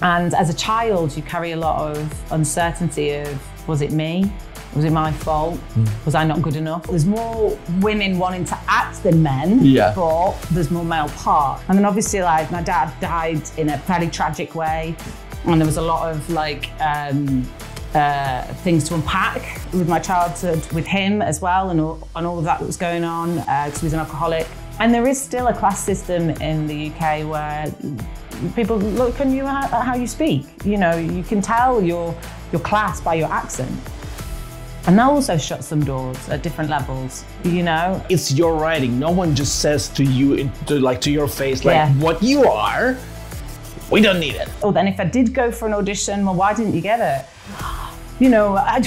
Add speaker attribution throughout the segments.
Speaker 1: And as a child, you carry a lot of uncertainty of was it me? Was it my fault? Was I not good enough? There's more women wanting to act than men,
Speaker 2: Yeah.
Speaker 1: but there's more male part. And then obviously, like my dad died in a fairly tragic way, and there was a lot of like um, uh, things to unpack with my childhood with him as well, and all, and all of that that was going on because he was an alcoholic. And there is still a class system in the UK where people look at you at how you speak. You know, you can tell your your class by your accent. And that also shuts some doors at different levels, you know?
Speaker 2: It's your writing. No one just says to you, to, like to your face, like
Speaker 1: Yeah.
Speaker 2: what you are. We don't need it.
Speaker 1: Oh, then if I did go for an audition, well, why didn't you get it? You know, I,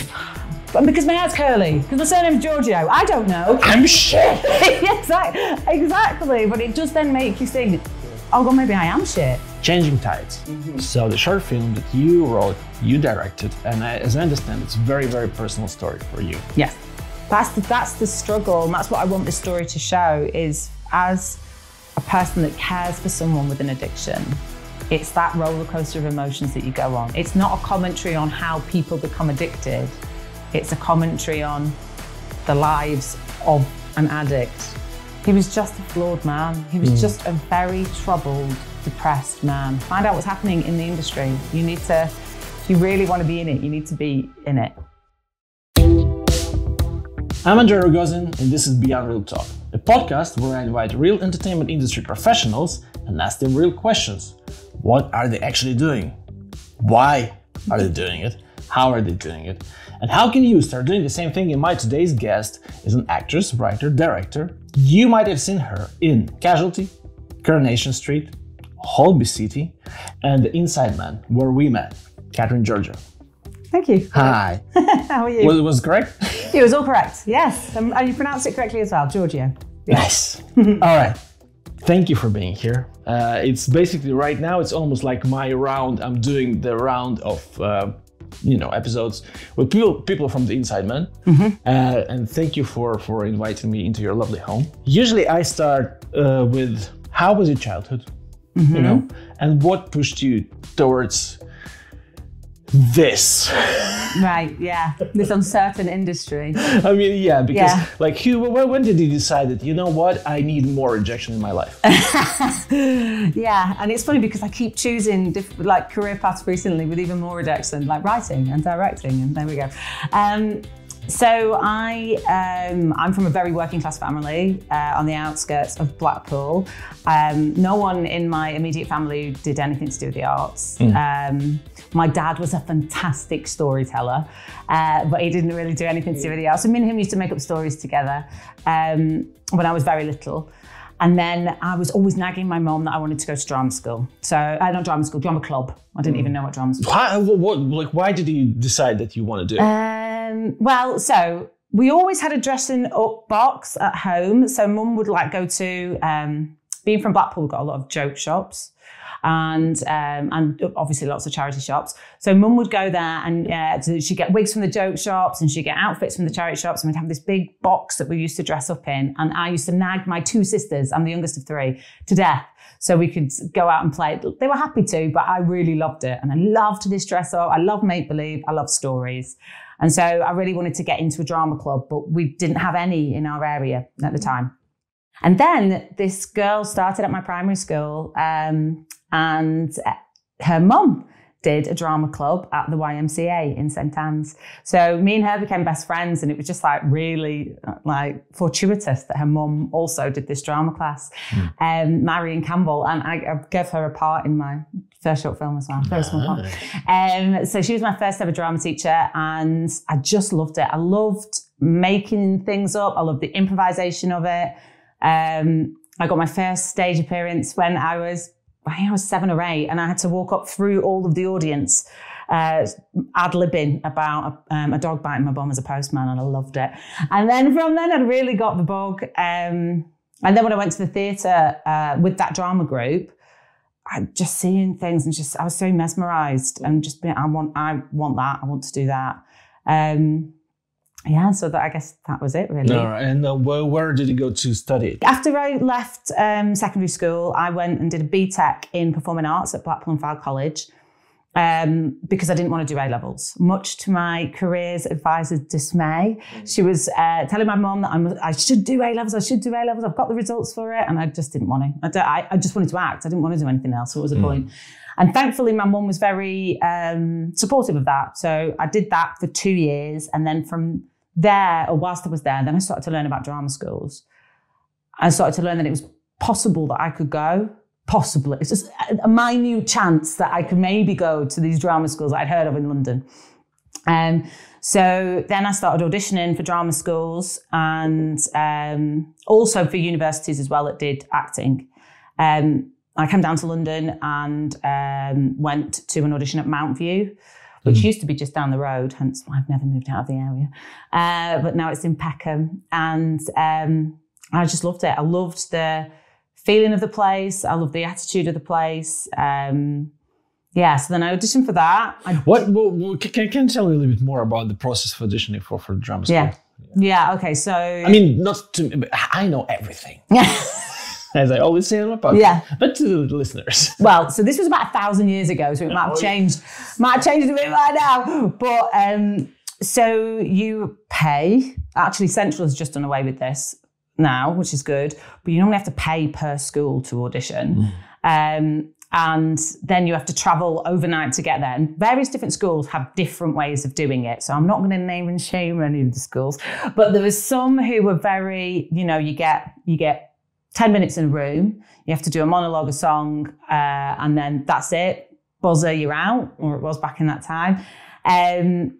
Speaker 1: because my hair's curly, because my surname's Georghiou. I don't know.
Speaker 2: I'm shit.
Speaker 1: exactly, exactly. But it does then make you think, oh, well, maybe I am shit.
Speaker 2: Changing Tides. Mm-hmm. So the short film that you wrote, you directed, and I, as I understand, it's a very, very personal story for you.
Speaker 1: Yes. That's the, that's the struggle, and that's what I want this story to show is as a person that cares for someone with an addiction, it's that roller coaster of emotions that you go on. It's not a commentary on how people become addicted, it's a commentary on the lives of an addict. He was just a flawed man. He was hmm. just a very troubled, depressed man. Find out what's happening in the industry. You need to, if you really want to be in it, you need to be in it.
Speaker 2: I'm Andrey Rogozin, and this is Beyond Reel Talk, a podcast where I invite real entertainment industry professionals and ask them real questions. What are they actually doing? Why are they doing it? How are they doing it? And how can you start doing the same thing? And my today's guest is an actress, writer, director. You might have seen her in Casualty, Coronation Street, Holby City, and The Inside Man, where we met, Kathryn Georghiou.
Speaker 1: Thank you.
Speaker 2: Hi.
Speaker 1: How are you?
Speaker 2: Well, it was correct?
Speaker 1: it was all correct. Yes, um, and you pronounced it correctly as well, Georghiou.
Speaker 2: Nice. All right. Thank you for being here. Uh, it's basically right now. It's almost like my round. I'm doing the round of uh, you know episodes with people people from the Inside Man. Uh, and thank you for for inviting me into your lovely home. Usually I start uh, with how was your childhood, you know, and what pushed you towards this.
Speaker 1: Right, yeah. This uncertain industry.
Speaker 2: I mean, yeah, because
Speaker 1: Yeah.
Speaker 2: like, who, when, did you decide that you know what I need more rejection in my life?
Speaker 1: Yeah, and it's funny because I keep choosing diff- like career paths recently with even more rejection, like writing and directing, and there we go. Um, so I, um, I'm from a very working class family uh, on the outskirts of Blackpool. Um, no one in my immediate family did anything to do with the arts. Um, my dad was a fantastic storyteller, uh, but he didn't really do anything to do with the arts. So me and him used to make up stories together um, when I was very little. And then I was always nagging my mom that I wanted to go to drama school. So, uh, not drama school, drama club. I didn't even know what drama school
Speaker 2: Why, what, what, like, why did you decide that you want to do it?
Speaker 1: Um, well, so we always had a dressing up box at home. So mum would like go to, um, being from Blackpool, we've got a lot of joke shops and um, and obviously lots of charity shops. So mum would go there and uh, she'd get wigs from the joke shops and she'd get outfits from the charity shops and we'd have this big box that we used to dress up in. And I used to nag my two sisters, I'm the youngest of three, to death. So we could go out and play. They were happy to, but I really loved it. And I loved this dress up. I love make believe. I love stories. And so I really wanted to get into a drama club, but we didn't have any in our area at the time. And then this girl started at my primary school, um, and uh, her mum did a drama club at the YMCA in St Anne's. So me and her became best friends, and it was just like really uh, like fortuitous that her mum also did this drama class, um, Marion Campbell, and I, I gave her a part in my first short film as well, very small part. Um, so she was my first ever drama teacher, and I just loved it. I loved making things up. I loved the improvisation of it. Um, I got my first stage appearance when I was, I think I was seven or eight, and I had to walk up through all of the audience, uh, ad libbing about a, um, a dog biting my bum as a postman, and I loved it. And then from then, I really got the bug. Um, and then when I went to the theatre uh, with that drama group, I'm just seeing things and just I was so mesmerised and just being, I want I want that I want to do that. Um, yeah, so that I guess that was it really.
Speaker 2: All right. And uh, where, where did you go to study?
Speaker 1: After I left um, secondary school, I went and did a BTEC in performing arts at Blackpool and Fylde College. um, because I didn't want to do A levels, much to my careers advisor's dismay. She was uh, telling my mum that I'm, I should do A levels, I should do A levels, I've got the results for it. And I just didn't want to. I, don't- I, I just wanted to act. I didn't want to do anything else. So what was the point? And thankfully, my mum was very um, supportive of that. So I did that for two years. And then from there, or whilst I was there, then I started to learn about drama schools. I started to learn that it was possible that I could go. Possibly. It's just a- minute chance that I could maybe go to these drama schools that I'd heard of in London. Um, so then I started auditioning for drama schools and um, also for universities as well that did acting. Um, I came down to London and um, went to an audition at Mountview, which used to be just down the road, hence why I've never moved out of the area. Uh, but now it's in Peckham. And um, I just loved it. I loved the feeling of the place. I loved the attitude of the place. Um, yeah, so then I auditioned for that. I
Speaker 2: What, can, can you tell me a little bit more about the process of auditioning for, for drama school?
Speaker 1: Yeah. Yeah. Okay. So.
Speaker 2: I mean, not to I know everything, as I always say on my podcast.
Speaker 1: Yeah.
Speaker 2: But to the listeners.
Speaker 1: well, so this was about a thousand years ago, so it might have changed. Might have changed a bit by now. But um, so you pay. Actually, Central has just done away with this now, which is good. But you normally have to pay per school to audition. Um, and then you have to travel overnight to get there. And various different schools have different ways of doing it. So I'm not going to name and shame any of the schools, but there was some who were very, you know, you get you get 10 minutes in a room, you have to do a monologue, a song, uh, and then that's it. Buzzer, you're out, or it was back in that time. Um,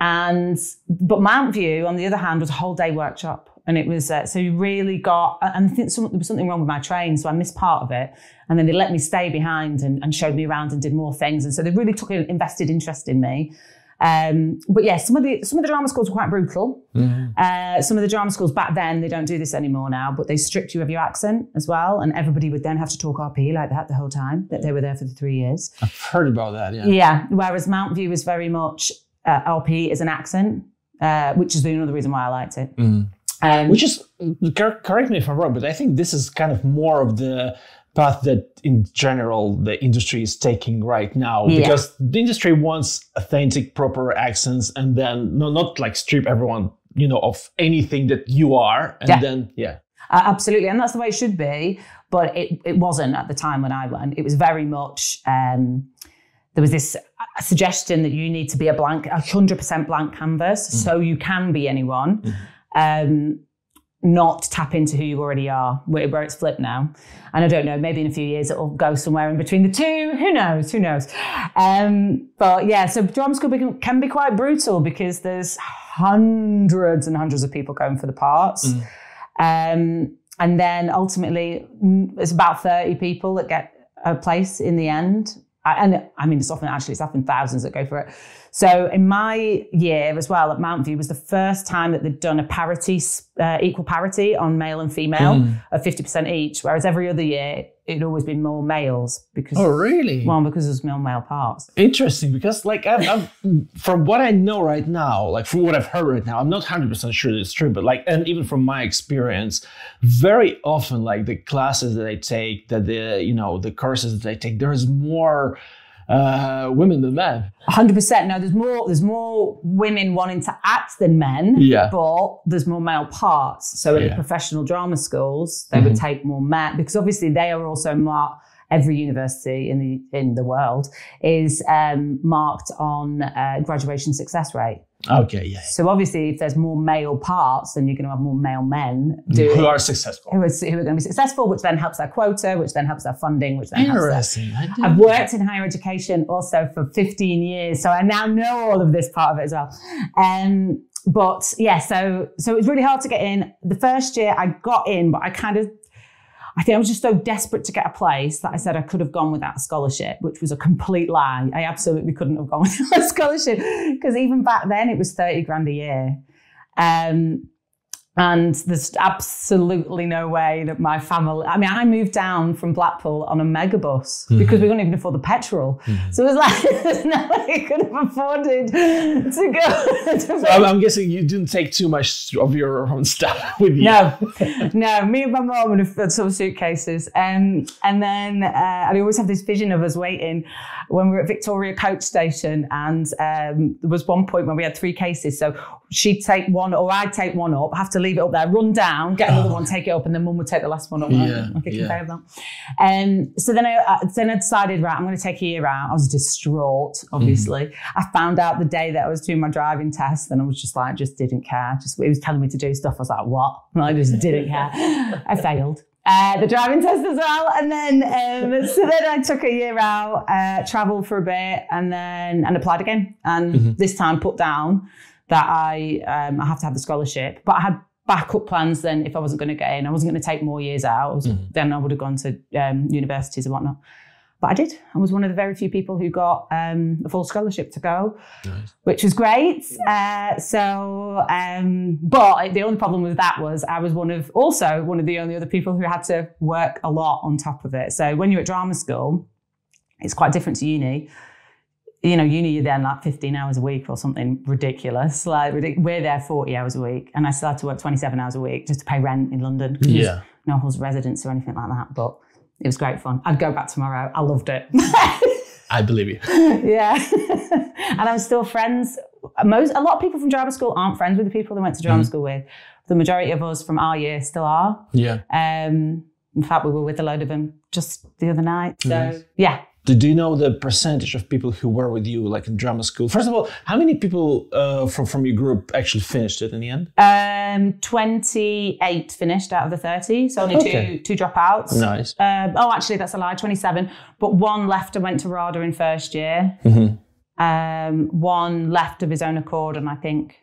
Speaker 1: and but Mountview, on the other hand, was a whole day workshop. And it was, uh, so you really got, and I think some, there was something wrong with my train, so I missed part of it. And then they let me stay behind and, and showed me around and did more things. And so they really took an invested interest in me. Um, but yeah, some of the some of the drama schools were quite brutal. Uh, some of the drama schools back then they don't do this anymore now, but they stripped you of your accent as well, and everybody would then have to talk RP like that the whole time that they were there for the three years.
Speaker 2: I've heard about that, yeah.
Speaker 1: Yeah, whereas Mountview was very much uh, RP is an accent, uh, which is another reason why I liked it. Um,
Speaker 2: Which is, correct me if I'm wrong, but I think this is kind of more of the path that in general the industry is taking right now
Speaker 1: Yeah.
Speaker 2: because the industry wants authentic, proper accents and then no, not like strip everyone, you know, of anything that you are. And
Speaker 1: Yeah.
Speaker 2: then, yeah.
Speaker 1: Uh, absolutely, and that's the way it should be. But it, it wasn't at the time when I went. It was very much um, there was this uh, suggestion that you need to be a blank, a hundred percent blank canvas, so you can be anyone, um, not tap into who you already are. Where, it's flipped now, and I don't know. Maybe in a few years it will go somewhere in between the two. Who knows? Who knows? Um, but yeah, so drama school can, can be quite brutal because there's hundreds and hundreds of people going for the parts. Um, and then ultimately, mm, it's about 30 people that get a place in the end. I- And I mean, it's often actually, it's often thousands that go for it. So in my year as well at Mountview was the first time that they'd done a parity, uh, equal parity on male and female of 50% each. Whereas every other year, it'd always been more males because,
Speaker 2: Oh, really?
Speaker 1: well, because there's more male parts.
Speaker 2: Interesting because, like, I'm, I'm, from what I know right now, like from what I've heard right now, I'm not hundred percent sure it's true, but like, and even from my experience, very often, like the classes that I take, that the you know the courses that I take, there's more uh, women than men.
Speaker 1: hundred percent. No, there's more. There's more women wanting to act than men.
Speaker 2: Yeah.
Speaker 1: but there's more male parts. So at
Speaker 2: Yeah.
Speaker 1: the professional drama schools, they would take more men because obviously they are also marked. Every university in the in the world is um, marked on uh, graduation success rate.
Speaker 2: Okay, yeah,
Speaker 1: So obviously, if there's more male parts, then you're going to have more male men doing
Speaker 2: who are successful.
Speaker 1: who are, who are going to be successful, which then helps their quota, which then helps their funding, which then helps their
Speaker 2: Interesting.
Speaker 1: I've worked in higher education also for 15 years, so I now know all of this part of it as well. Um, but yeah, so so it was really hard to get in. The first year I got in, but I kind of, I think I was just so desperate to get a place that I said I could have gone without a scholarship, which was a complete lie. I absolutely couldn't have gone without a scholarship because even back then it was 30 grand a year. Um, And there's absolutely no way that my family. I mean, I moved down from Blackpool on a megabus because we couldn't even afford the petrol. So it was like there's no way I could have afforded to go. To
Speaker 2: I'm, I'm guessing you didn't take too much of your own stuff with you.
Speaker 1: no, no. Me and my mum had had some suitcases, um, and then uh, I always have this vision of us waiting when we were at Victoria Coach Station, and um, there was one point when we had three cases. So she'd take one, or I'd take one up, have to leave it up there, run down, get another one, take it up, and then mum would take the last one up.
Speaker 2: Yeah,
Speaker 1: like a
Speaker 2: yeah.
Speaker 1: belt. Um, so then I uh, then I decided, right, I'm going to take a year out. I was distraught, obviously. I found out the day that I was doing my driving test, and I was just like, just didn't care. Just it was telling me to do stuff. I was like, what? And I just didn't care. I failed. Uh, the driving test as well, and then um, so then I took a year out, uh, travelled for a bit, and then and applied again, and this time put down that I um, I have to have the scholarship, but I had backup plans. Then if I wasn't going to get in, I wasn't going to take more years out. I was, Then I would have gone to um, universities and whatnot. But I did. I was one of the very few people who got um, a full scholarship to go, which was great. Uh, so, um, but the only problem with that was I was one of also one of the only other people who had to work a lot on top of it. So when you're at drama school, it's quite different to uni. You know, uni you're then like 15 hours a week or something ridiculous. Like we're there 40 hours a week, and I still had to work 27 hours a week just to pay rent in London.
Speaker 2: Yeah.
Speaker 1: no house residence or anything like that. But it was great fun. I'd go back tomorrow. I loved it.
Speaker 2: I believe you.
Speaker 1: yeah, and I'm still friends. Most a lot of people from drama school aren't friends with the people they went to drama school with. The majority of us from our year still are.
Speaker 2: Yeah.
Speaker 1: Um, in fact, we were with a load of them just the other night. So
Speaker 2: Nice.
Speaker 1: yeah,
Speaker 2: Do do you know the percentage of people who were with you, like in drama school? First of all, how many people uh, from from your group actually finished it in the end?
Speaker 1: um, 28 finished out of the 30, so only
Speaker 2: Okay.
Speaker 1: two two dropouts.
Speaker 2: Nice.
Speaker 1: Um, oh, actually, that's a lie. Twenty-seven, but one left and went to RADA in first year.
Speaker 2: Mhm.
Speaker 1: Um, one left of his own accord, and I think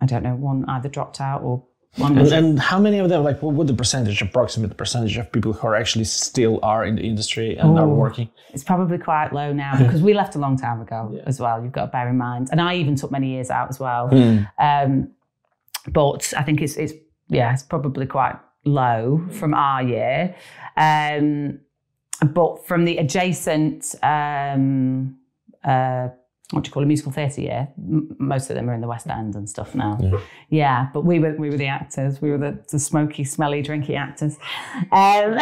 Speaker 1: I don't know. One either dropped out or.
Speaker 2: And, and how many of them, like, what would the percentage, approximate percentage of people who are actually still are in the industry and are working?
Speaker 1: it's probably quite low now because we left a long time ago as well. You've got to bear in mind, and I even took many years out as well. Um, but I think it's it's yeah, it's probably quite low from our year. Um, but from the adjacent, um, uh, what do you call a musical theatre year? M- most of them are in the West End and stuff now. Yeah, but we were we were the actors. We were the, the smoky, smelly, drinky actors. Um,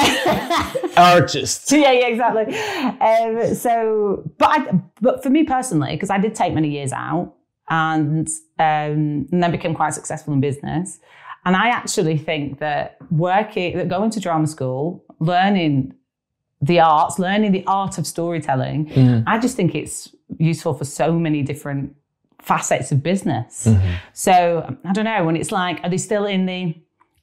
Speaker 2: Artists.
Speaker 1: yeah, yeah, exactly. Um, so, but I, but for me personally, because I did take many years out and um, and then became quite successful in business, and I actually think that working, that going to drama school, learning the arts, learning the art of storytelling, I just think it's useful for so many different facets of business. So I don't know when it's like, are they still in the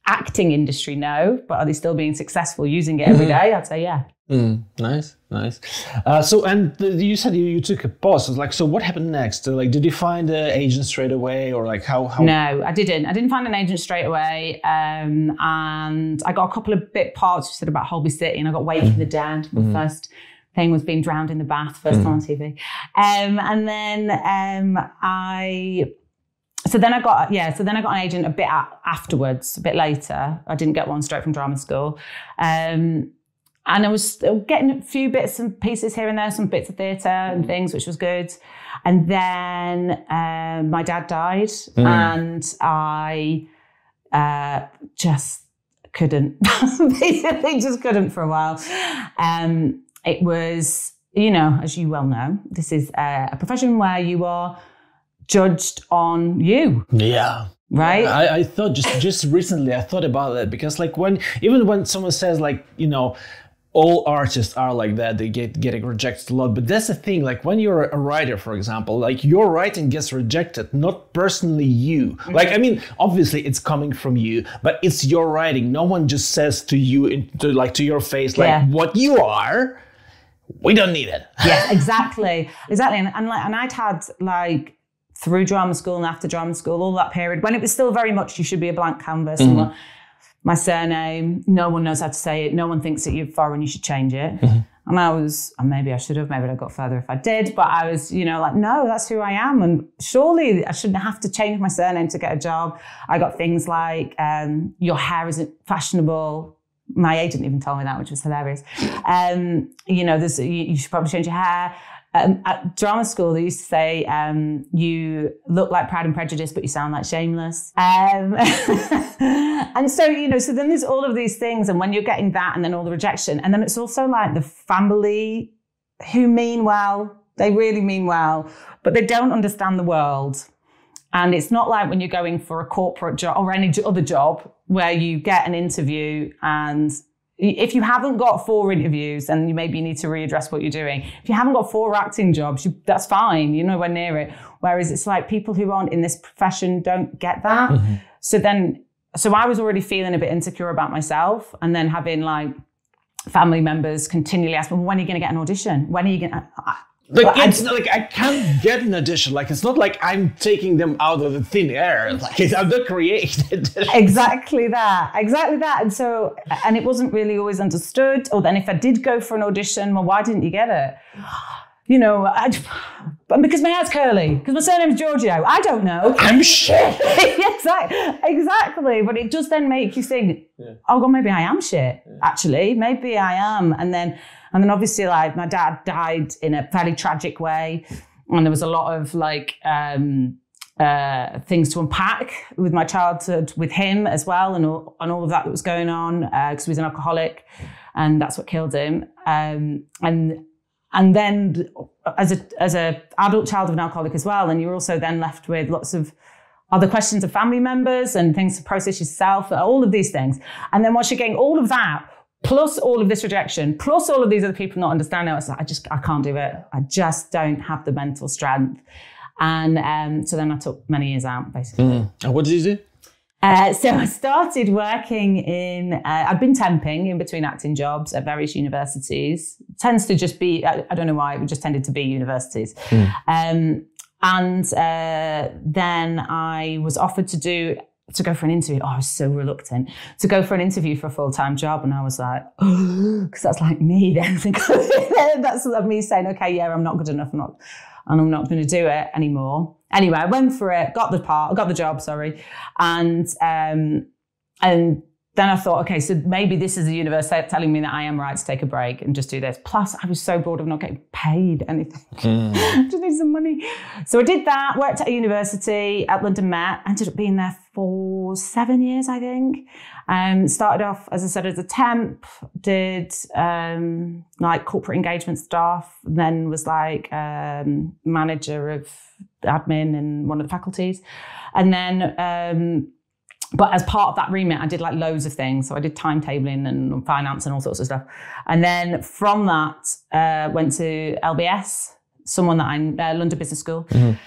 Speaker 1: acting industry? No, but are they still being successful using it every day? I'd say yeah.
Speaker 2: Mm, nice, nice. Uh, so, and the, you said you, you took a pause. Like, so what happened next? Like, did you find an agent straight away, or like how? how
Speaker 1: No, I didn't. I didn't find an agent straight away. Um, and I got a couple of bit parts. You said about Holby City, and I got Waiting for the Dead. My first thing was being drowned in the bath, first time on TV. Um, and then um, I. So then I got yeah. So then I got an agent a bit afterwards, a bit later. I didn't get one straight from drama school, um, and I was still getting a few bits and pieces here and there, some bits of theatre and things, which was good. And then um, my dad died, and I uh, just couldn't, basically just couldn't for a while. Um, it was, you know, as you well know, this is a, a profession where you are judged on you,
Speaker 2: Yeah.
Speaker 1: right?
Speaker 2: I, I thought just just recently I thought about that because like when even when someone says like you know all artists are like that they get getting rejected a lot but that's the thing like when you're a writer for example like your writing gets rejected not personally you mm-hmm. like I mean obviously it's coming from you but it's your writing no one just says to you in, to like to your face like
Speaker 1: Yeah.
Speaker 2: what you are we don't need it
Speaker 1: yeah, exactly, exactly. And, and like, and I'd had like through drama school and after drama school, all that period when it was still very much you should be a blank canvas. And my, my surname, no one knows how to say it. No one thinks that you're foreign. You should change it. And I was, and maybe I should have, maybe I got further if I did, but I was, you know, like, no, that's who I am. And surely I shouldn't have to change my surname to get a job. I got things like, um, your hair isn't fashionable. My agent even told me that, which was hilarious. Um, you know, you, you should probably change your hair. Um, at drama school, they used to say, um, you look like Pride and Prejudice, but you sound like Shameless. Um, and so, you know, so then there's all of these things. And when you're getting that and then all the rejection, and then it's also like the family who mean well, they really mean well, but they don't understand the world. And it's not like when you're going for a corporate job or any other job where you get an interview and if you haven't got four interviews and you maybe need to readdress what you're doing, if you haven't got four acting jobs, you, that's fine. You're nowhere near it. Whereas it's like people who aren't in this profession don't get that. Mm-hmm. So then, so I was already feeling a bit insecure about myself and then having like family members continually ask me, well, when are you going to get an audition? When are you going to,
Speaker 2: like it's I, like I can't get an audition. Like it's not like I'm taking them out of the thin air. Like I'm not creating
Speaker 1: exactly that, exactly that. And so, and it wasn't really always understood. Or then if I did go for an audition, well, why didn't you get it? You know, I, because my hair's curly, because my surname's Georghiou. I don't know.
Speaker 2: I'm shit.
Speaker 1: exactly, exactly. But it does then make you think, yeah. oh God, maybe I am shit. Yeah. Actually, maybe I am. And then and then obviously, like my dad died in a fairly tragic way, and there was a lot of like um, uh, things to unpack with my childhood with him as well, and all, and all of that that was going on because uh, he was an alcoholic, and that's what killed him. Um, and and then as a as a adult child of an alcoholic as well, and you're also then left with lots of other questions of family members and things to process yourself, all of these things. And then once you're getting all of that, plus all of this rejection, plus all of these other people not understanding. I was like, I just, I can't do it. I just don't have the mental strength. And um, so then I took many years out, basically. Mm.
Speaker 2: And what did you do?
Speaker 1: Uh, so I started working in, uh, I've been temping in between acting jobs at various universities. It tends to just be, I, I, don't know why, it just tended to be universities. Mm. Um, and uh, then I was offered to do to go for an interview. Oh, I was so reluctant to go for an interview for a full time job. And I was like, because that's like me then. that's me saying, okay, yeah, I'm not good enough. I'm not, and I'm not going to do it anymore. Anyway, I went for it, got the part, got the job, sorry. And, um, and then I thought, okay, so maybe this is the universe telling me that I am right to take a break and just do this. Plus, I was so bored of not getting paid anything. Mm. I just need some money. So I did that, worked at a university at London Met, ended up being there for seven years, I think. Um, started off, as I said, as a temp, did um, like corporate engagement stuff, then was like um, manager of admin in one of the faculties. And then um, but as part of that remit, I did like loads of things. So I did timetabling and finance and all sorts of stuff. And then from that, uh, went to LBS, someone that I, uh, London Business School. Mm-hmm.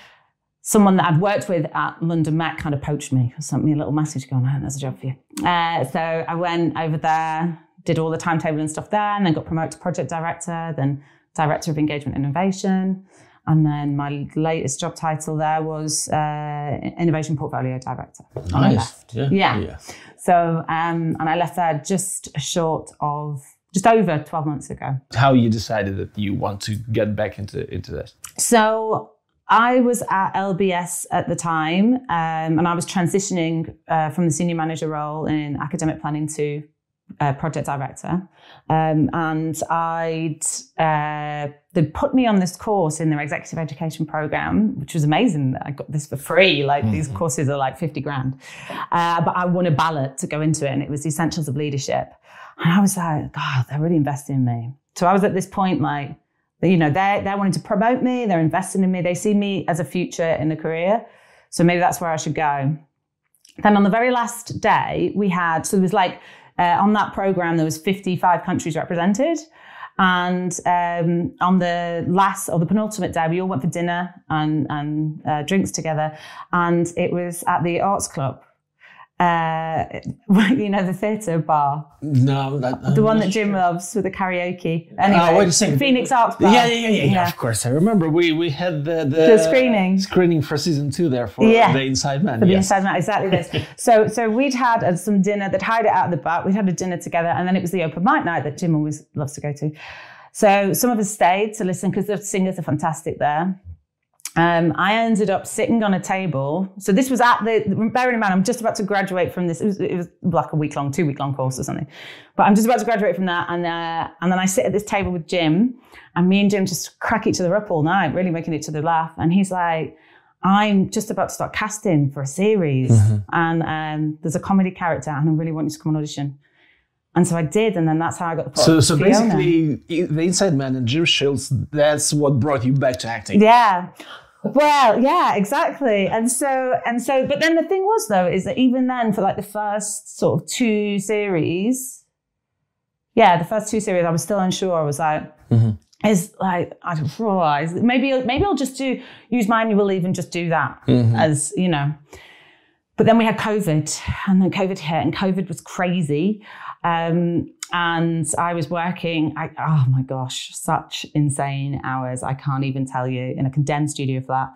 Speaker 1: Someone that I'd worked with at London Met kind of poached me, sent me a little message going, oh, there's a job for you. Uh, so I went over there, did all the timetabling stuff there, and then got promoted to project director, then director of engagement innovation. And then my latest job title there was uh, Innovation Portfolio Director.
Speaker 2: Nice.
Speaker 1: Yeah. yeah. yeah. So, um, and I left there just short of, just over 12 months ago.
Speaker 2: How you decided that you want to get back into, into this?
Speaker 1: So, I was at LBS at the time, um, and I was transitioning uh, from the senior manager role in academic planning to uh, project director, um, and I'd uh, they put me on this course in their executive education program, which was amazing. I got this for free. Like mm-hmm. these courses are like fifty grand, uh, but I won a ballot to go into it, and it was the essentials of leadership. And I was like, God, they're really investing in me. So I was at this point like, you know, they they're wanting to promote me, they're investing in me, they see me as a future in a career. So maybe that's where I should go. Then on the very last day, we had so it was like uh, on that program, there was 55 countries represented. And um, on the last or the penultimate day, we all went for dinner and, and uh, drinks together. And it was at the Arts Club uh, you know, the theatre bar.
Speaker 2: No,
Speaker 1: that, the one that Jim sure. loves with the karaoke. Anyway, uh, wait a second. Phoenix Arts Bar.
Speaker 2: Yeah, yeah, yeah, yeah, yeah. Of course, I remember. We we had the the,
Speaker 1: the screening
Speaker 2: screening for season two there for yeah. the Inside Man.
Speaker 1: For the yes. Inside Man, exactly this. so so we'd had uh, some dinner that hired it out of the bar. We'd had a dinner together, and then it was the open mic night that Jim always loves to go to. So some of us stayed to listen because the singers are fantastic there. Um, I ended up sitting on a table. So this was at the, bearing in mind, I'm just about to graduate from this. It was, it was like a week long, two week long course or something. But I'm just about to graduate from that. And, uh, and then I sit at this table with Jim and me and Jim just crack each other up all night, really making each other laugh. And he's like, I'm just about to start casting for a series mm-hmm. and um, there's a comedy character and I really want you to come and audition. And so I did, and then that's how I got the part.
Speaker 2: So, so basically, the Inside Man and Jim Shields, that's what brought you back to acting.
Speaker 1: Yeah. Well, yeah, exactly. And so, and so, but then the thing was though, is that even then for like the first sort of two series, yeah, the first two series, I was still unsure. I was like, mm-hmm. is like, I don't know, maybe, maybe I'll just do, use my annual leave and just do that mm-hmm. as, you know. But then we had COVID and then COVID hit and COVID was crazy. Um, and I was working, I, oh my gosh, such insane hours. I can't even tell you in a condensed studio flat.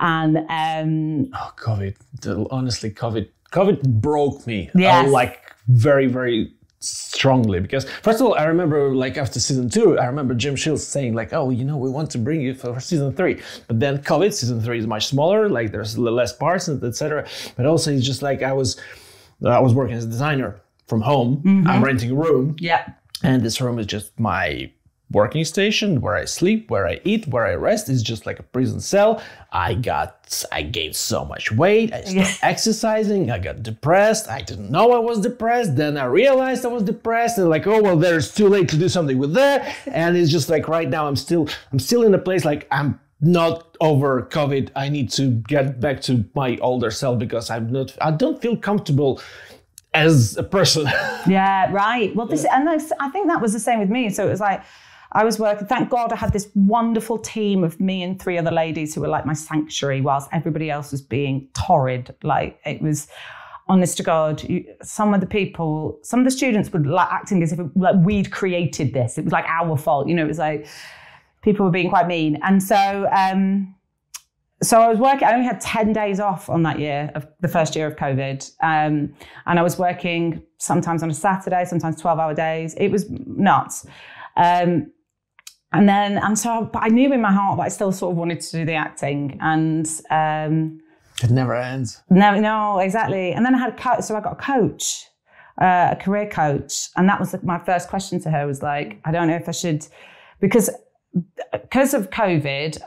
Speaker 1: And um,
Speaker 2: oh, COVID, honestly, COVID, COVID broke me. Yes. like very, very strongly because first of all i remember like after season two i remember jim shields saying like oh you know we want to bring you for season three but then covid season three is much smaller like there's less parts etc but also it's just like i was i was working as a designer from home. Mm-hmm. I'm renting a room.
Speaker 1: Yeah.
Speaker 2: And this room is just my working station where I sleep, where I eat, where I rest. It's just like a prison cell. I got, I gained so much weight. I stopped exercising. I got depressed. I didn't know I was depressed. Then I realized I was depressed and like, oh, well, there's too late to do something with that. And it's just like right now I'm still, I'm still in a place like I'm not over COVID. I need to get back to my older self because I'm not, I don't feel comfortable as a person.
Speaker 1: yeah, right. Well, this and I think that was the same with me. So it was like I was working. Thank God I had this wonderful team of me and three other ladies who were like my sanctuary, whilst everybody else was being torrid. Like it was. Honest to God, you, some of the people, some of the students were like acting as if it, like we'd created this. It was like our fault, you know. It was like people were being quite mean, and so um, so I was working, I only had 10 days off on that year of the first year of COVID. Um, and I was working sometimes on a Saturday, sometimes 12 hour days. It was nuts. Um, and then, and so but I knew in my heart that I still sort of wanted to do the acting. And, um,
Speaker 2: it never ends.
Speaker 1: No, no, exactly. And then I had a coach. So I got a coach, uh, a career coach. And that was my first question to her was like, I don't know if I should, because because of COVID,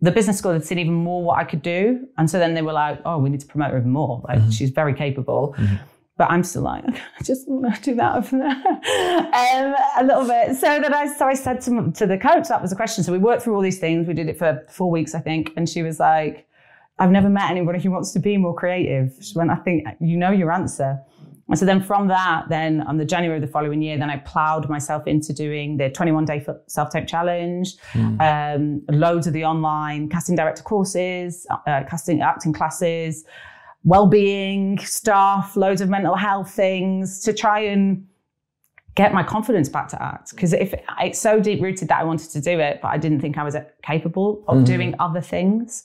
Speaker 1: the business school had seen even more what I could do. And so then they were like, oh, we need to promote her even more. Like mm-hmm. she's very capable. Mm-hmm. But I'm still like, I just want to do that over there um, a little bit. So then I, so I said to, to the coach, that was a question. So we worked through all these things. We did it for four weeks, I think. And she was like, I've never met anybody who wants to be more creative. She went, I think you know your answer. And so then from that, then on the January of the following year, then I plowed myself into doing the 21 day self-tape challenge, mm. um, loads of the online casting director courses, uh, casting acting classes, well-being stuff, loads of mental health things to try and get my confidence back to act. Because if it's so deep rooted that I wanted to do it, but I didn't think I was capable of mm. doing other things.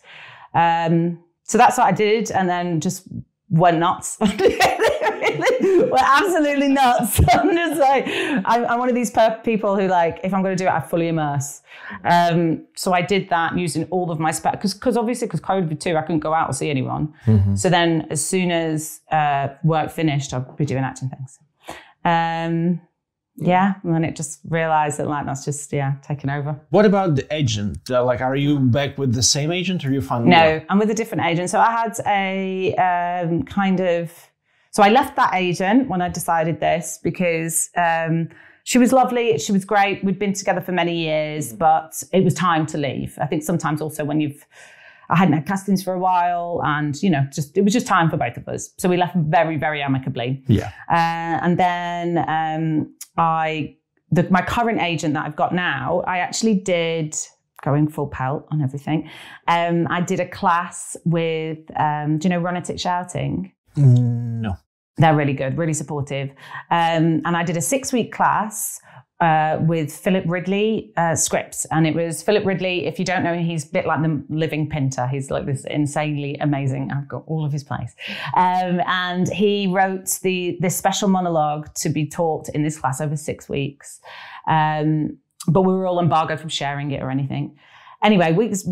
Speaker 1: Um, so that's what I did, and then just went nuts. We're absolutely nuts. I'm just like, I'm, I'm, one of these people who like, if I'm going to do it, I fully immerse. Um, so I did that using all of my spare, because because obviously because COVID too, I couldn't go out or see anyone. Mm-hmm. So then as soon as uh, work finished, I'd be doing acting things. Um, yeah, and then it just realized that like that's just yeah taken over.
Speaker 2: What about the agent? Uh, like, are you back with the same agent, or you found
Speaker 1: no? I'm with a different agent. So I had a um, kind of so I left that agent when I decided this because um, she was lovely. She was great. We'd been together for many years, but it was time to leave. I think sometimes also when you've, I hadn't had castings for a while and, you know, just, it was just time for both of us. So we left very, very amicably.
Speaker 2: Yeah.
Speaker 1: Uh, and then um, I, the, my current agent that I've got now, I actually did going full pelt on everything. Um, I did a class with, um, do you know Ronetic Shouting?
Speaker 2: No.
Speaker 1: They're really good, really supportive. Um, and I did a six week class uh, with Philip Ridley uh, scripts. And it was Philip Ridley, if you don't know, he's a bit like the living Pinter. He's like this insanely amazing. I've got all of his plays. Um, and he wrote the this special monologue to be taught in this class over six weeks. Um, but we were all embargoed from sharing it or anything. Anyway, weeks,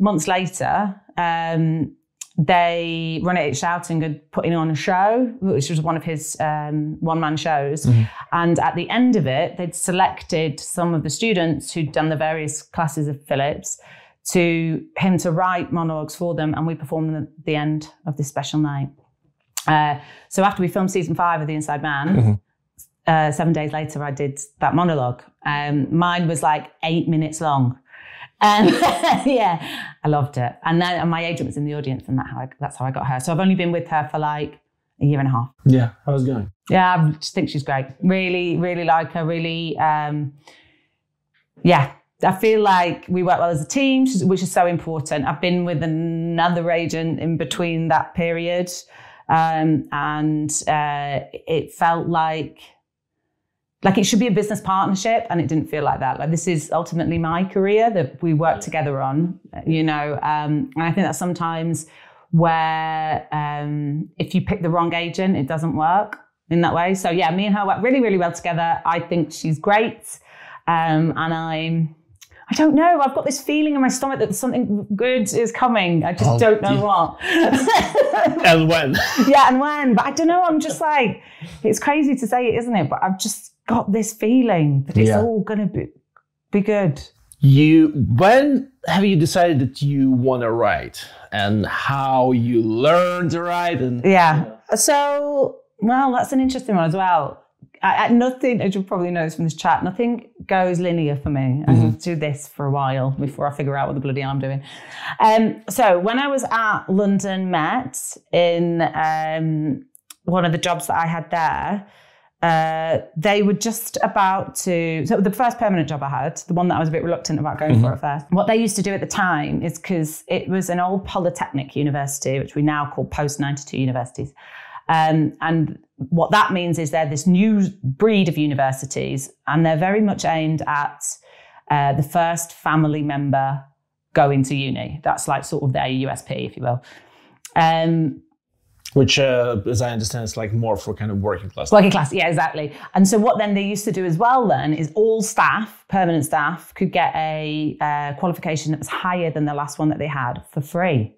Speaker 1: months later, um, they run it Shouting and putting on a show, which was one of his um, one man shows. And at the end of it, they'd selected some of the students who'd done the various classes of Philip's to him to write monologues for them, and we performed them at the end of this special night. Uh, so after we filmed season five of The Inside Man, uh, seven days later, I did that monologue. Um, mine was like eight minutes long. And yeah, I loved it. And then and my agent was in the audience, and that how I, that's how I got her. So I've only been with her for like a year and a half.
Speaker 2: Yeah, how's it going?
Speaker 1: Yeah, I just think she's great. Really, really like her. Really, um, yeah. I feel like we work well as a team, which is so important. I've been with another agent in between that period, um, and uh, it felt like like it should be a business partnership, and it didn't feel like that. Like this is ultimately my career that we work together on, you know. Um, and I think that sometimes where um, if you pick the wrong agent, it doesn't work in that way. So yeah, me and her work really, really well together. I think she's great, um, and I'm. I don't know. I've got this feeling in my stomach that something good is coming. I just
Speaker 2: Oh,
Speaker 1: don't know
Speaker 2: yeah.
Speaker 1: what.
Speaker 2: And when?
Speaker 1: yeah, and when. But I don't know. I'm just like, it's crazy to say it, isn't it? But I've just got this feeling that it's
Speaker 2: Yeah.
Speaker 1: all going to be, be good.
Speaker 2: You when have you decided that you want to write and how you learned to write and
Speaker 1: Yeah. So, well, that's an interesting one as well. I, I, nothing, as you'll probably notice from this chat, nothing goes linear for me. I need to do this for a while before I figure out what the bloody hell I'm doing. Um, so, when I was at London Met in um, one of the jobs that I had there, uh, they were just about to. So, the first permanent job I had, the one that I was a bit reluctant about going for at first, what they used to do at the time is because it was an old polytechnic university, which we now call post 92 universities. Um, and what that means is they're this new breed of universities, and they're very much aimed at uh, the first family member going to uni. That's like sort of their USP, if you will. Um,
Speaker 2: which uh, as I understand is like more for kind of working class.
Speaker 1: Working class, yeah, exactly. And so what then they used to do as well then is all staff, permanent staff, could get a uh, qualification that was higher than the last one that they had for free.